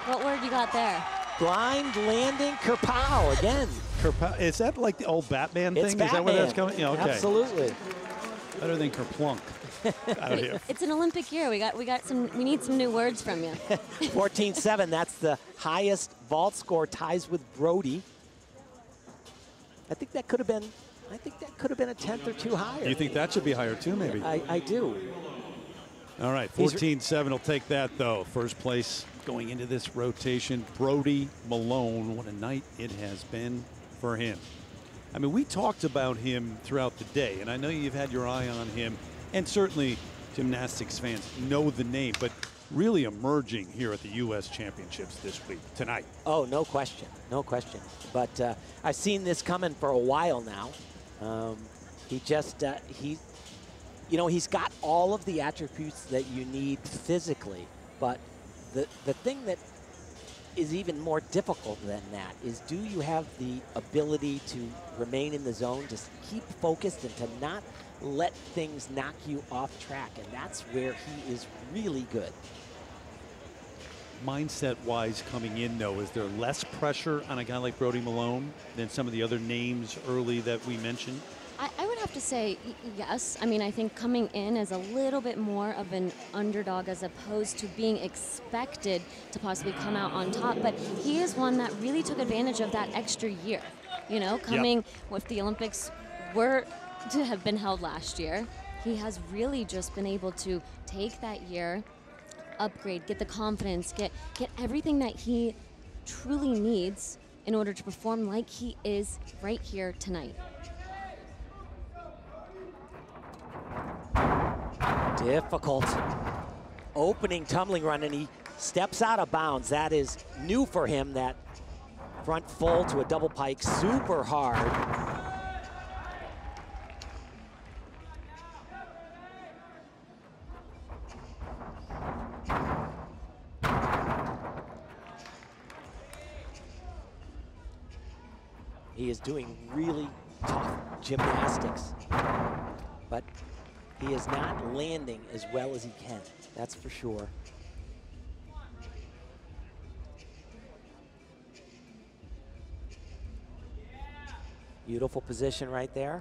What word you got there? Blind landing, kerpow again. Kerpa- Is that like the old Batman It's thing? Batman. Is that where that's coming? Yeah, okay. Absolutely. Better than Kerplunk. out here. It's an Olympic year. We got we got some. We need some new words from you. 14-7, that's the highest vault score, ties with Brody. I think that could have been, I think that could have been a tenth or two higher. You think that should be higher, too, maybe? I, I do. All right, 14 7 will take that, though. First place going into this rotation, Brody Malone. What a night it has been for him. I mean, we talked about him throughout the day, and I know you've had your eye on him, and certainly gymnastics fans know the name, but really emerging here at the U.S. Championships this week, tonight. Oh, no question, no question. But uh, I've seen this coming for a while now. Um, he just uh, he, you know, he's got all of the attributes that you need physically, but the the thing that is even more difficult than that is do you have the ability to remain in the zone, just keep focused and to not let things knock you off track, and that's where he is really good. Mindset wise, coming in, though, is there less pressure on a guy like Brody Malone than some of the other names early that we mentioned? I, I would have to say yes. I mean, I think coming in as a little bit more of an underdog as opposed to being expected to possibly come out on top. But he is one that really took advantage of that extra year. You know, coming with the Olympics were to have been held last year. He has really just been able to take that year, upgrade, get the confidence, get get everything that he truly needs in order to perform like he is right here tonight. Difficult. Opening tumbling run, and he steps out of bounds. That is new for him, that front full to a double pike, super hard. He is doing really tough gymnastics, but he is not landing as well as he can. That's for sure. Beautiful position right there.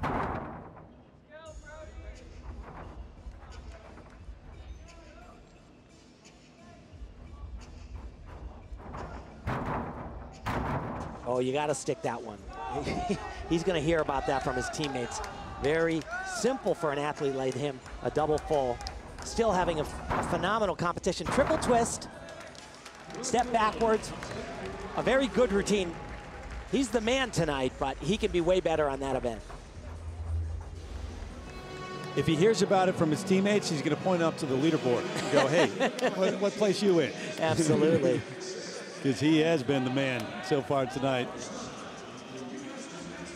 Oh, you got to stick that one. He's going to hear about that from his teammates. Very simple for an athlete like him, a double full. Still having a, a phenomenal competition. Triple twist, step backwards, a very good routine. He's the man tonight, but he can be way better on that event. If he hears about it from his teammates, he's going to point up to the leaderboard and go, hey, what, what place you in? Absolutely. Because he has been the man so far tonight.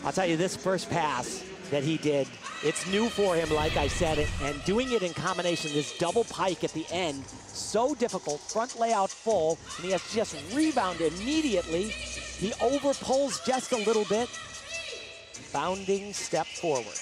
I'll tell you, this first pass that he did, it's new for him, like I said, and- and doing it in combination, this double pike at the end, so difficult, front layout full, and he has just rebound immediately. He over pulls just a little bit, bounding step forward.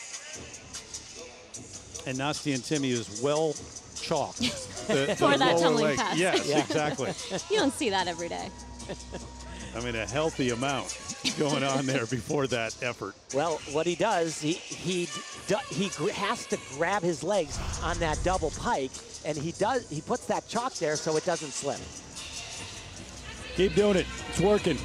And Nastia and Timmy is well chalked. the- For that tumbling leg. pass. Yes, Yeah. exactly. You don't see that every day. I mean, a healthy amount going on there before that effort. Well, what he does, he he he has to grab his legs on that double pike, and he does he puts that chalk there so it doesn't slip. Keep doing it. It's working.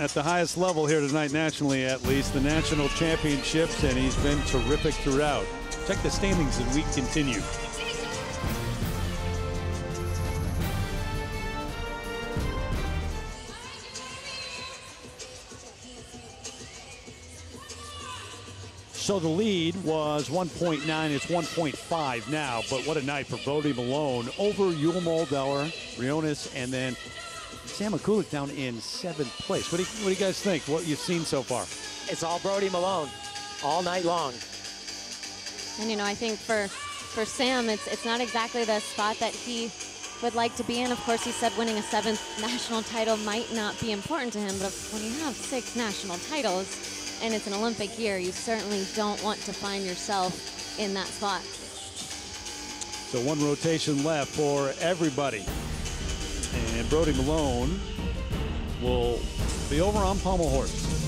At the highest level here tonight, nationally at least, the national championships, and he's been terrific throughout. Check the standings as we continue. So the lead was 1.9. It's 1.5 now. But what a night for Brody Malone over Yul Moldauer, Briones, and then Sam Mikulak down in seventh place. What do, you, what do you guys think? What you've seen so far? It's all Brody Malone, all night long. And you know, I think for for Sam, it's it's not exactly the spot that he would like to be in. Of course, he said winning a seventh national title might not be important to him, but when you have six national titles and it's an Olympic year, you certainly don't want to find yourself in that spot. So one rotation left for everybody. And Brody Malone will be over on Pommel Horse.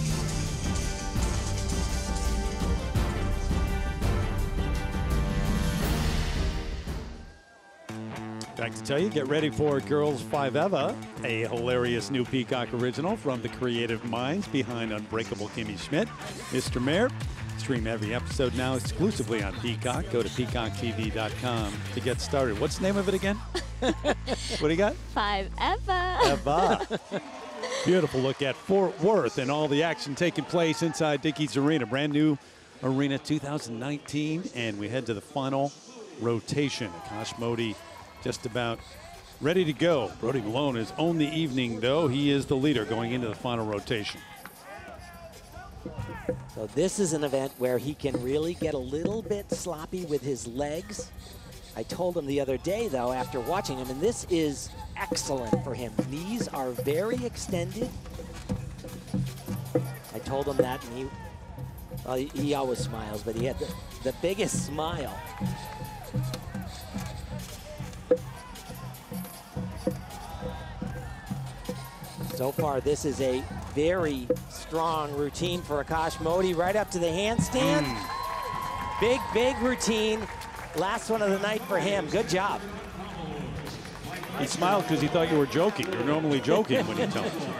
Back to tell you, get ready for Girls Five Eva, a hilarious new Peacock original from the creative minds behind Unbreakable Kimmy Schmidt. Mr. Mayor, stream every episode now exclusively on Peacock. Go to peacocktv.com to get started. What's the name of it again? what do you got? Five Eva. Eva. Beautiful look at Fort Worth and all the action taking place inside Dickies Arena. Brand new arena 2019. And we head to the final rotation. Akash Modi just about ready to go. Brody Malone is on the evening, though. He is the leader going into the final rotation. So this is an event where he can really get a little bit sloppy with his legs. I told him the other day, though, after watching him, and this is excellent for him. Knees are very extended. I told him that, and he, well, he, always smiles, but he had the, the biggest smile. So far, this is a very strong routine for Akash Modi, right up to the handstand. Big, big routine. Last one of the night for him. Good job. He smiled because he thought you were joking. You're normally joking when you tell him.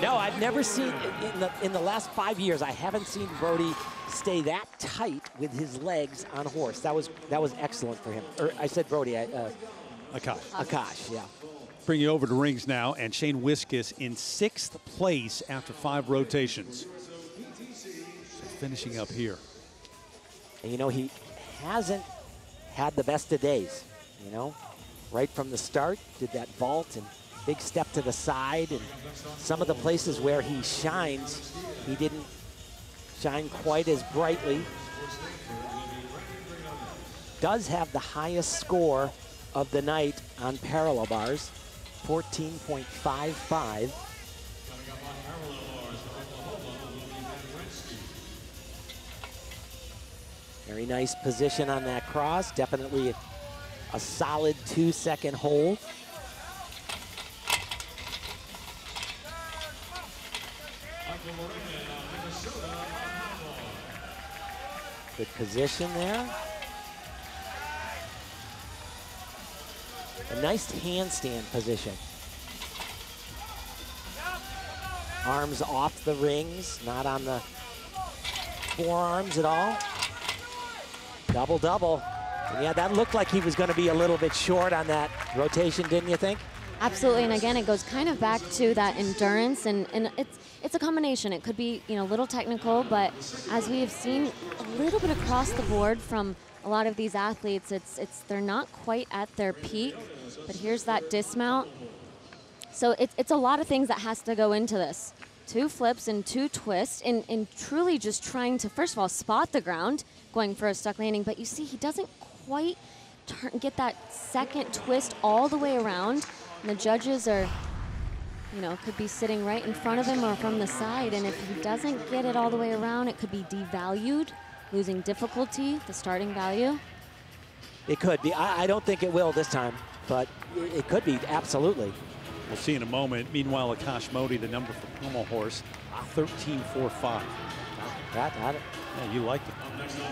No, I've never seen in the in the last five years. I haven't seen Brody stay that tight with his legs on horse. That was that was excellent for him. Or I said Brody, I, uh, Akash. Akash, yeah. Bring you over to rings now, and Shane Wiskus in sixth place after five rotations. So finishing up here. And you know he hasn't had the best of days. You know, right from the start, did that vault and big step to the side, and some of the places where he shines, he didn't shine quite as brightly. Does have the highest score of the night on parallel bars, 14.55. Very nice position on that cross. Definitely a solid two second hold. Good position there. A nice handstand position. Arms off the rings, not on the forearms at all. Double, double. And yeah, that looked like he was going to be a little bit short on that rotation, didn't you think? Absolutely, and again, it goes kind of back to that endurance, and, and it's it's a combination. It could be you know a little technical, but as we have seen a little bit across the board from a lot of these athletes, it's it's they're not quite at their peak. But here's that dismount. So it's it's a lot of things that has to go into this. Two flips and two twists, and, and truly just trying to first of all spot the ground, going for a stuck landing. But you see, he doesn't quite turn, get that second twist all the way around. And the judges are, you know, could be sitting right in front of him or from the side. And if he doesn't get it all the way around, it could be devalued, losing difficulty, the starting value. It could be. I, I don't think it will this time, but it, it could be, absolutely. We'll see in a moment. Meanwhile, Akash Modi, the number for Pommel Horse, 13.45. That, that, Yeah, you liked it.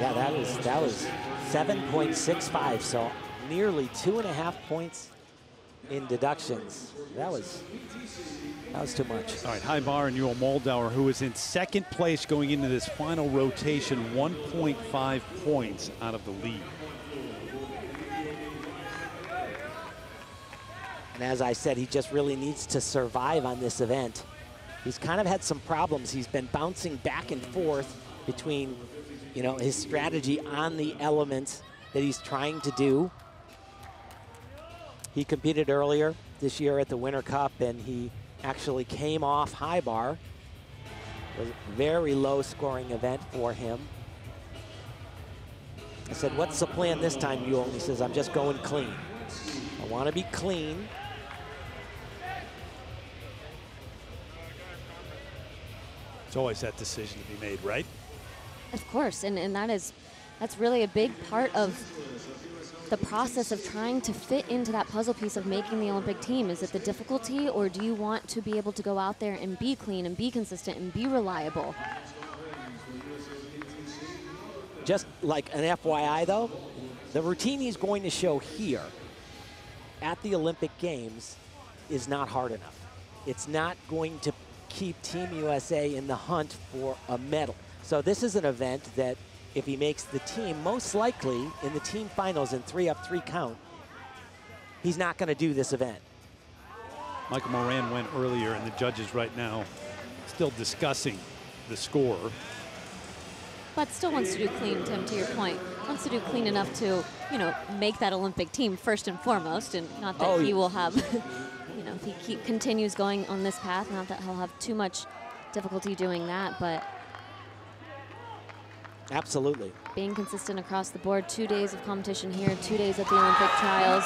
yeah, that was that was 7.65. So nearly two and a half points in deductions. That was that was too much. All right, High Bar and Yul Moldauer, who is in second place going into this final rotation, 1.5 points out of the lead. And as I said, he just really needs to survive on this event. He's kind of had some problems. He's been bouncing back and forth between, you know, his strategy on the elements that he's trying to do. He competed earlier this year at the Winter Cup, and he actually came off high bar. It was a very low scoring event for him. I said, what's the plan this time, Yul? And he says, I'm just going clean. I want to be clean. It's always that decision to be made, right? Of course, and, and that is that's really a big part of the process of trying to fit into that puzzle piece of making the Olympic team. Is it the difficulty, or do you want to be able to go out there and be clean and be consistent and be reliable? Just like an FYI though, the routine he's going to show here at the Olympic Games is not hard enough. It's not going to keep Team USA in the hunt for a medal. So this is an event that if he makes the team, most likely in the team finals in three up, three count, he's not going to do this event. Michael Moran went earlier, and the judges right now still discussing the score. But still wants to do clean, Tim, to your point. Wants to do clean enough to, you know, make that Olympic team first and foremost, and not that Oh, he will have, you know, if he keep, continues going on this path, not that he'll have too much difficulty doing that, but Absolutely. being consistent across the board. Two days of competition here, two days at the Olympic trials.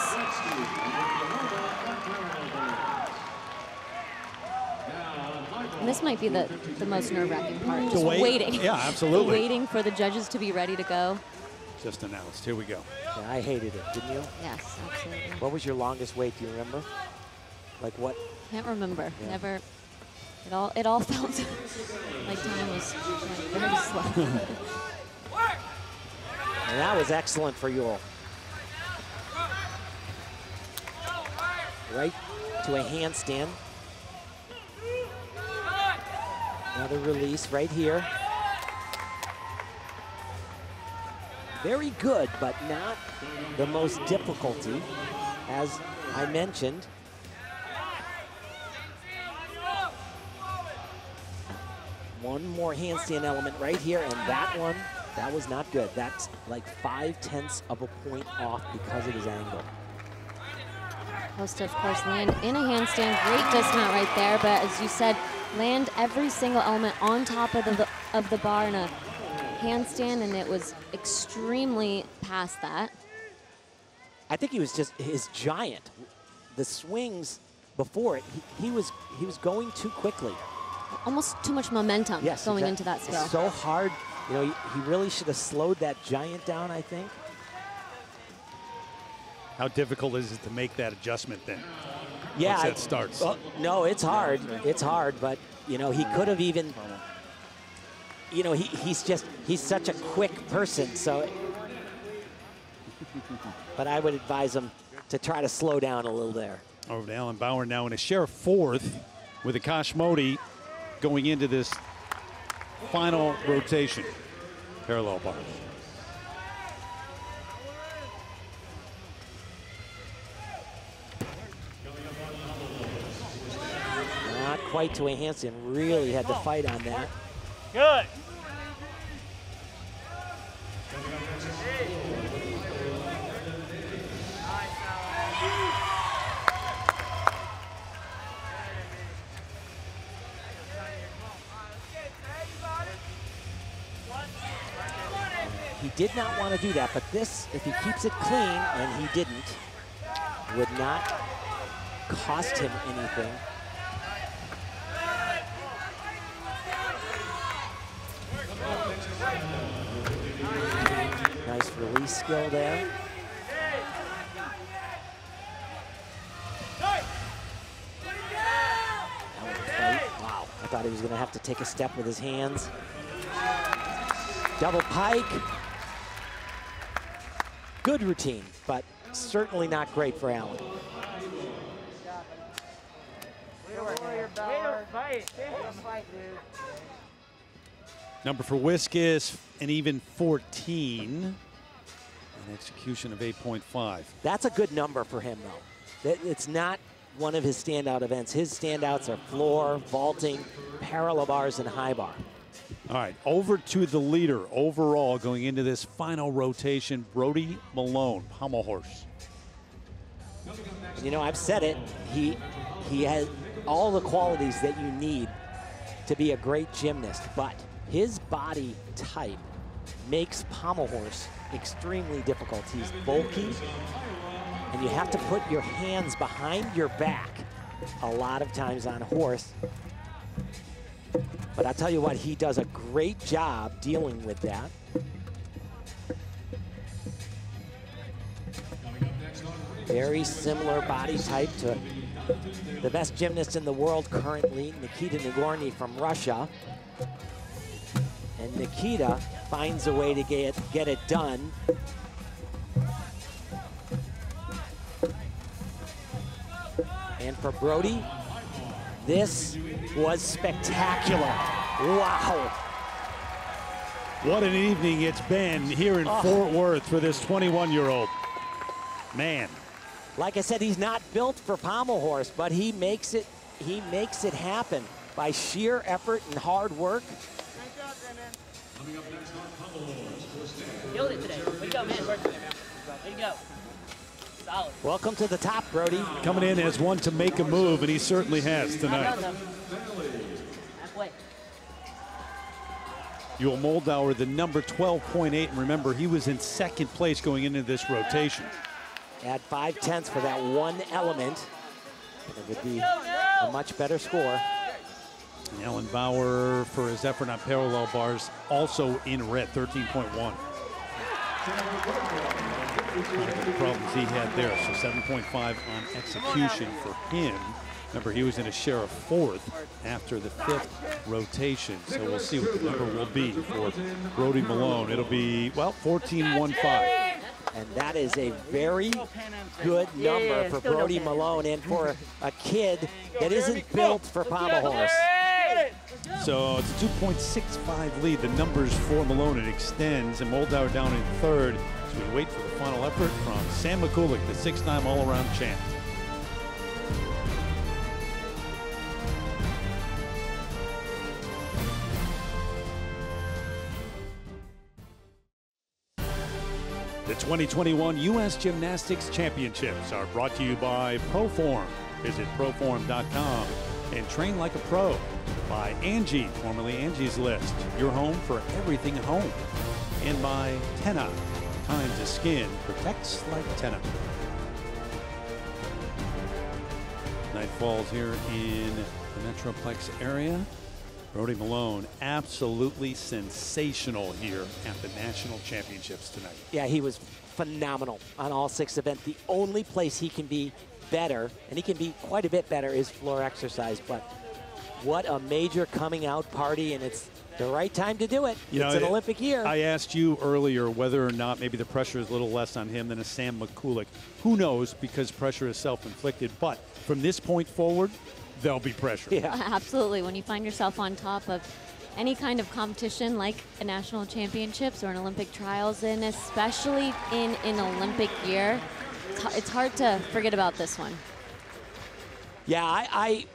And this might be the, the most nerve-wracking part, just wait? waiting. Yeah, absolutely. waiting for the judges to be ready to go. Just announced. Here we go. Yeah, I hated it, didn't you? Yes, absolutely. What was your longest wait? Do you remember? Like what? Can't remember. Yeah. Never. It all it all felt like time was like, very slow. And that was excellent for Yul. Right to a handstand. Another release right here. Very good, but not the most difficulty, as I mentioned. One more handstand element right here, and that one, that was not good. That's like five tenths of a point off because of his angle. Supposed to, of course, land in a handstand. Great dismount right there, but as you said, land every single element on top of the of the bar in a handstand, and it was extremely past that. I think he was just his giant. The swings before it, he, he was he was going too quickly. Almost too much momentum Yes, going exact- into that it's skill. So hard. You know, he, he really should have slowed that giant down. I think. How difficult is it to make that adjustment then? Yeah, Once I- starts. uh, no, it's hard. It's hard, but you know he could have even. You know he, he's just he's such a quick person, so. But I would advise him to try to slow down a little there. Over to Allan Bower now in a share fourth with Akash Modi going into this final rotation. Parallel bars. Not quite to a handstand. Really had to fight on that. Good. Did not want to do that, but this, if he keeps it clean, and he didn't, would not cost him anything. Nice release skill there. Wow, I thought he was going to have to take a step with his hands. Double pike. Good routine, but certainly not great for Allan. Number for Wiskus, an even 14. An execution of 8.5. That's a good number for him, though. It's not one of his standout events. His standouts are floor, vaulting, parallel bars, and high bar. All right, over to the leader overall going into this final rotation, Brody Malone, pommel horse. You know, I've said it. He he has all the qualities that you need to be a great gymnast, but his body type makes pommel horse extremely difficult. He's bulky, and you have to put your hands behind your back a lot of times on horse. But I'll tell you what, he does a great job dealing with that. Very similar body type to the best gymnast in the world currently, Nikita Nagorny from Russia. And Nikita finds a way to get, get it done. And for Brody, this was spectacular. Wow. What an evening it's been here in Oh. Fort Worth for this 21 year old. Man, Like I said, he's not built for pommel horse, but he makes it he makes it happen by sheer effort and hard work. Killed it today. Way to go, man. Way to go. Solid. Welcome to the top, Brody. coming in as one to make a move, and he certainly has tonight. done, though. Yul Moldauer, the number 12.8, and remember, he was in second place going into this rotation. Add five tenths for that one element. It would be a much better score. And Allan Bower, for his effort on parallel bars, also in red, 13.1. One of the problems he had there, so 7.5 on execution for him. Remember, he was in a share of fourth after the fifth rotation, so we'll see what the number will be for Brody Malone. It'll be, well, 14.15. And that is a very good number Yeah, for still no Brody pen. Malone and for a kid that isn't built for pommel horse. So uh, it's a 2.65 lead. The numbers for Malone, it extends, and Moldauer down in third as we wait for the final effort from Sam Mikulak, the six-time all-around champ. The 2021 U.S. Gymnastics Championships are brought to you by Proform. Visit proform.com and train like a pro. By Angie, formerly Angie's List, your home for everything at home. And by Tenna, time to skin protects like Tenna. Night falls here in the Metroplex area. Brody Malone, absolutely sensational here at the national championships tonight. Yeah, he was phenomenal on all six events. The only place he can be better, and he can be quite a bit better, is floor exercise. But what a major coming out party, and it's the right time to do it. You it's know, an it- Olympic year. I asked you earlier whether or not maybe the pressure is a little less on him than a Sam Mikulak. Who knows because pressure is self-inflicted. But from this point forward, there'll be pressure. yeah. Absolutely. When you find yourself on top of any kind of competition like a national championships or an Olympic trials, and especially in an Olympic year, it's hard to forget about this one. Yeah, I, I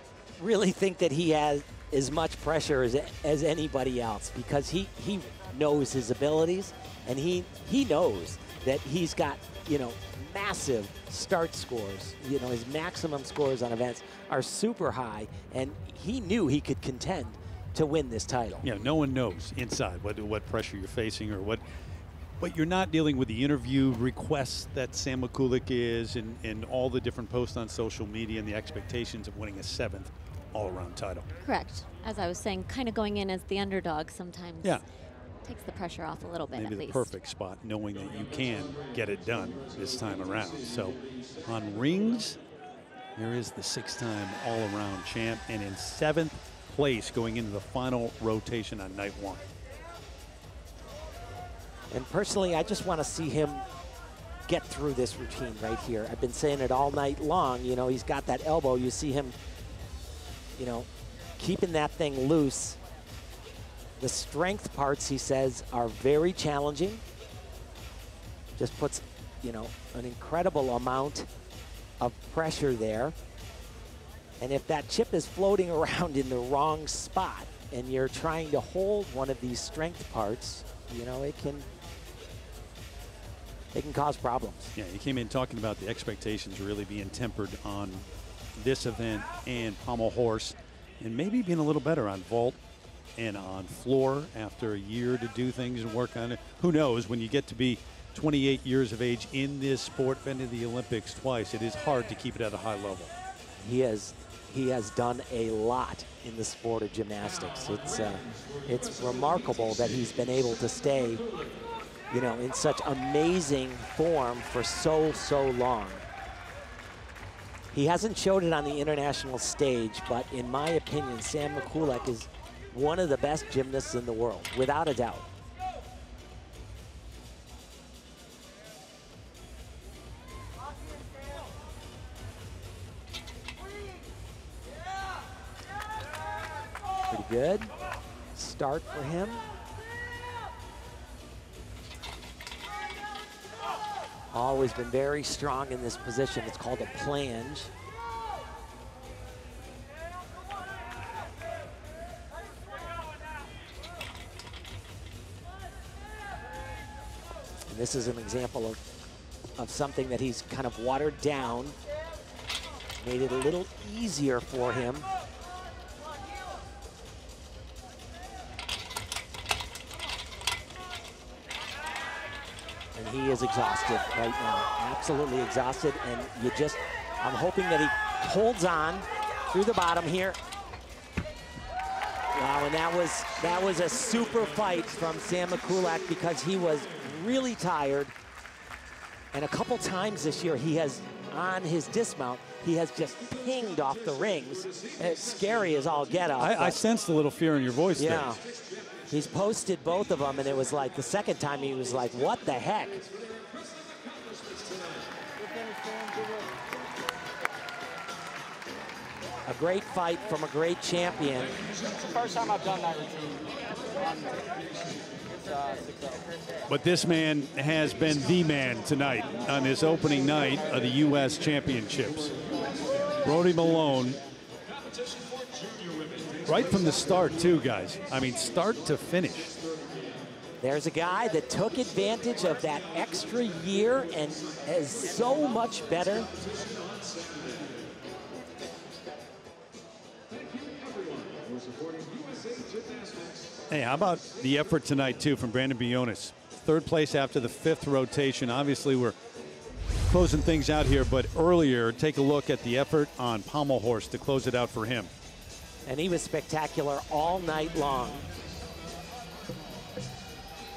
really think that he has as much pressure as, as anybody else because he, he knows his abilities and he, he knows that he's got, you know, massive start scores. You know, his maximum scores on events are super high and he knew he could contend to win this title. Yeah, no one knows inside what what pressure you're facing or what. But you're not dealing with the interview requests that Sam Mikulak is, and, and all the different posts on social media and the expectations of winning a seventh all-around title. Correct. As I was saying, kind of going in as the underdog sometimes Yeah. takes the pressure off a little bit maybe at the least. perfect spot, knowing that you can get it done this time around. So on rings, there is the six-time all-around champ, and in seventh place going into the final rotation on night one. And personally, I just want to see him get through this routine right here. I've been saying it all night long. You know, he's got that elbow. You see him, you know, keeping that thing loose. The strength parts, he says, are very challenging. Just puts, you know, an incredible amount of pressure there. And if that chip is floating around in the wrong spot and you're trying to hold one of these strength parts, you know, it can it can cause problems. Yeah, you came in talking about the expectations really being tempered on this event and pommel horse and maybe being a little better on vault and on floor after a year to do things and work on it. Who knows when you get to be 28 years of age in this sport, been to the Olympics twice, it is hard to keep it at a high level. He has he has done a lot in the sport of gymnastics. It's uh, it's remarkable that he's been able to stay you know, in such amazing form for so, so long. He hasn't showed it on the international stage, but in my opinion, Sam Mikulak is one of the best gymnasts in the world, without a doubt. Pretty good start for him. Always been very strong in this position. It's called a planche. And this is an example of, of something that he's kind of watered down, made it a little easier for him he is exhausted right now, absolutely exhausted. And you just, I'm hoping that he holds on through the bottom here. Wow, and that was that was a super fight from Sam Mikulak because he was really tired. And a couple times this year, he has on his dismount, he has just pinged off the rings. It's scary as all get out. I, I sensed a little fear in your voice yeah. there. He's posted both of them, and it was like the second time he was like, what the heck? A great fight from a great champion. It's the first time I've done that routine. Uh, But this man has been the man tonight on this opening night of the U.S. Championships. Brody Malone right from the start, too, guys. I mean, start to finish. There's a guy that took advantage of that extra year and is so much better. Hey, how about the effort tonight, too, from Brandon Briones? Third place after the fifth rotation. Obviously, we're closing things out here, but earlier, take a look at the effort on Pommel Horse to close it out for him and he was spectacular all night long.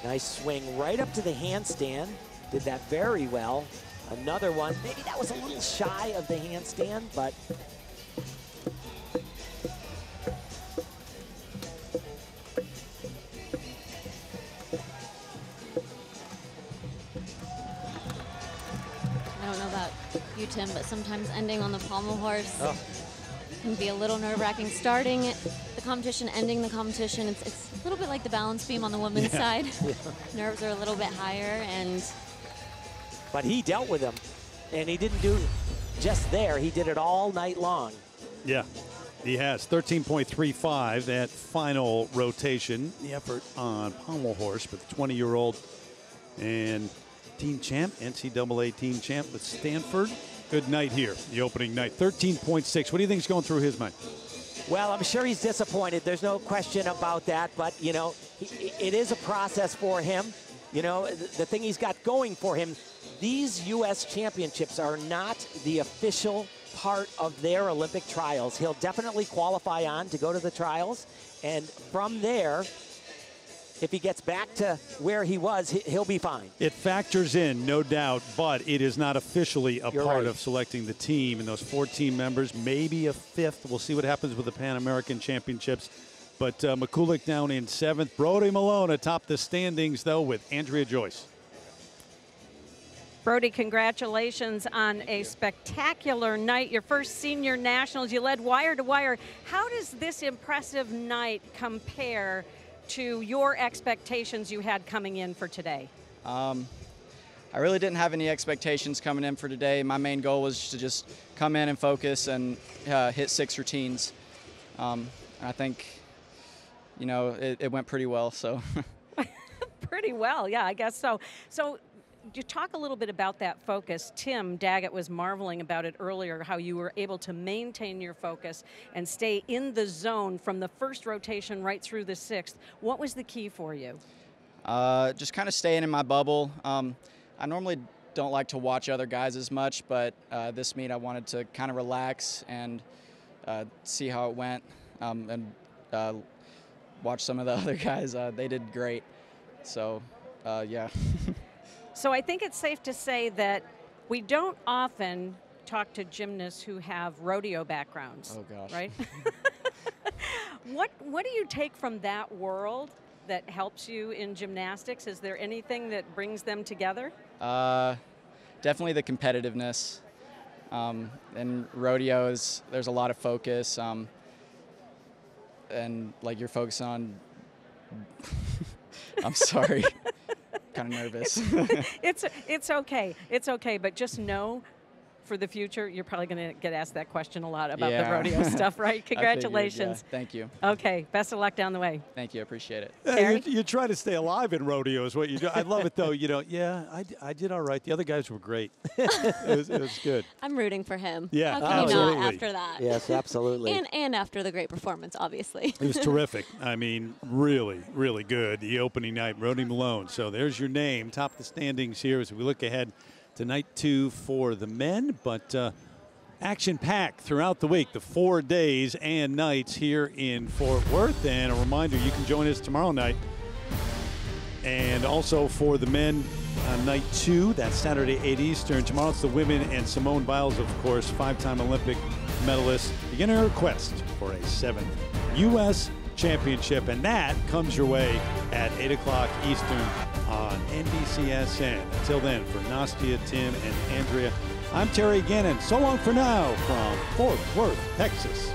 Nice swing right up to the handstand. Did that very well. Another one, maybe that was a little shy of the handstand, but I don't know about you, Tim, but sometimes ending on the pommel horse oh can be a little nerve-wracking. Starting the competition, ending the competition, it's, it's a little bit like the balance beam on the women's yeah. side. Yeah. Nerves are a little bit higher, and but he dealt with them, and he didn't do just there. He did it all night long. Yeah, he has 13.35 that final rotation. The effort on pommel horse, but the 20-year-old and team champ, NCAA team champ with Stanford good night here, the opening night. 13.6. What do you think is going through his mind? Well, I'm sure he's disappointed. There's no question about that. But, you know, it is a process for him. You know, the thing he's got going for him, these U.S. championships are not the official part of their Olympic trials. He'll definitely qualify on to go to the trials. And from there, if he gets back to where he was, he- he'll be fine. It factors in, no doubt, but it is not officially a You're part right. of selecting the team. And those four team members, maybe a fifth. We'll see what happens with the Pan American Championships. But uh, Mikulak down in seventh. Brody Malone atop the standings, though, with Andrea Joyce. Brody, congratulations on a spectacular night. Your first senior nationals. You led wire to wire. How does this impressive night compare to your expectations you had coming in for today? Um, I really didn't have any expectations coming in for today. My main goal was to just come in and focus and uh, hit six routines. Um, and I think, you know, it, it went pretty well. So. Pretty well, yeah, I guess so. So, you talk a little bit about that focus. Tim Daggett was marveling about it earlier, how you were able to maintain your focus and stay in the zone from the first rotation right through the sixth. What was the key for you? Uh, just kind of staying in my bubble. Um, I normally don't like to watch other guys as much, but uh, this meet I wanted to kind of relax and uh, see how it went um, and uh, watch some of the other guys. Uh, they did great. So, uh, yeah. So I think it's safe to say that we don't often talk to gymnasts who have rodeo backgrounds. Oh, gosh. Right? what what do you take from that world that helps you in gymnastics? Is there anything that brings them together? Uh, definitely the competitiveness. Um, and rodeos, there's a lot of focus. Um, and like you're focused on. I'm sorry. Kind of nervous. it's it's okay. It's okay, but just know for the future you're probably going to get asked that question a lot about the rodeo stuff, right? I figured, yeah. Congratulations. Thank you. Okay, best of luck down the way. Thank you. Appreciate it. Yeah, you, you try to stay alive in rodeo is what you do. I love it though. You know, yeah, I did all right. The other guys were great. it, was, it was good. I'm rooting for him. Yeah, How can you absolutely. not after that? Yes, absolutely. And and after the great performance, obviously. It was terrific. I mean, really, really good. The opening night, Brody Malone. So there's your name, top of the standings here as we look ahead to night two for the men. But uh, action packed throughout the week, the four days and nights here in Fort Worth. And a reminder, you can join us tomorrow night. And also for the men, uh, night two, that's Saturday, 8 Eastern. Tomorrow it's the women and Simone Biles, of course, five time Olympic medalist, beginning her quest for a seventh U.S. championship. And that comes your way at 8 o'clock Eastern on NBCSN. Until then, for Nastia, Tim, and Andrea, I'm Terry Gannon. So long for now from Fort Worth, Texas.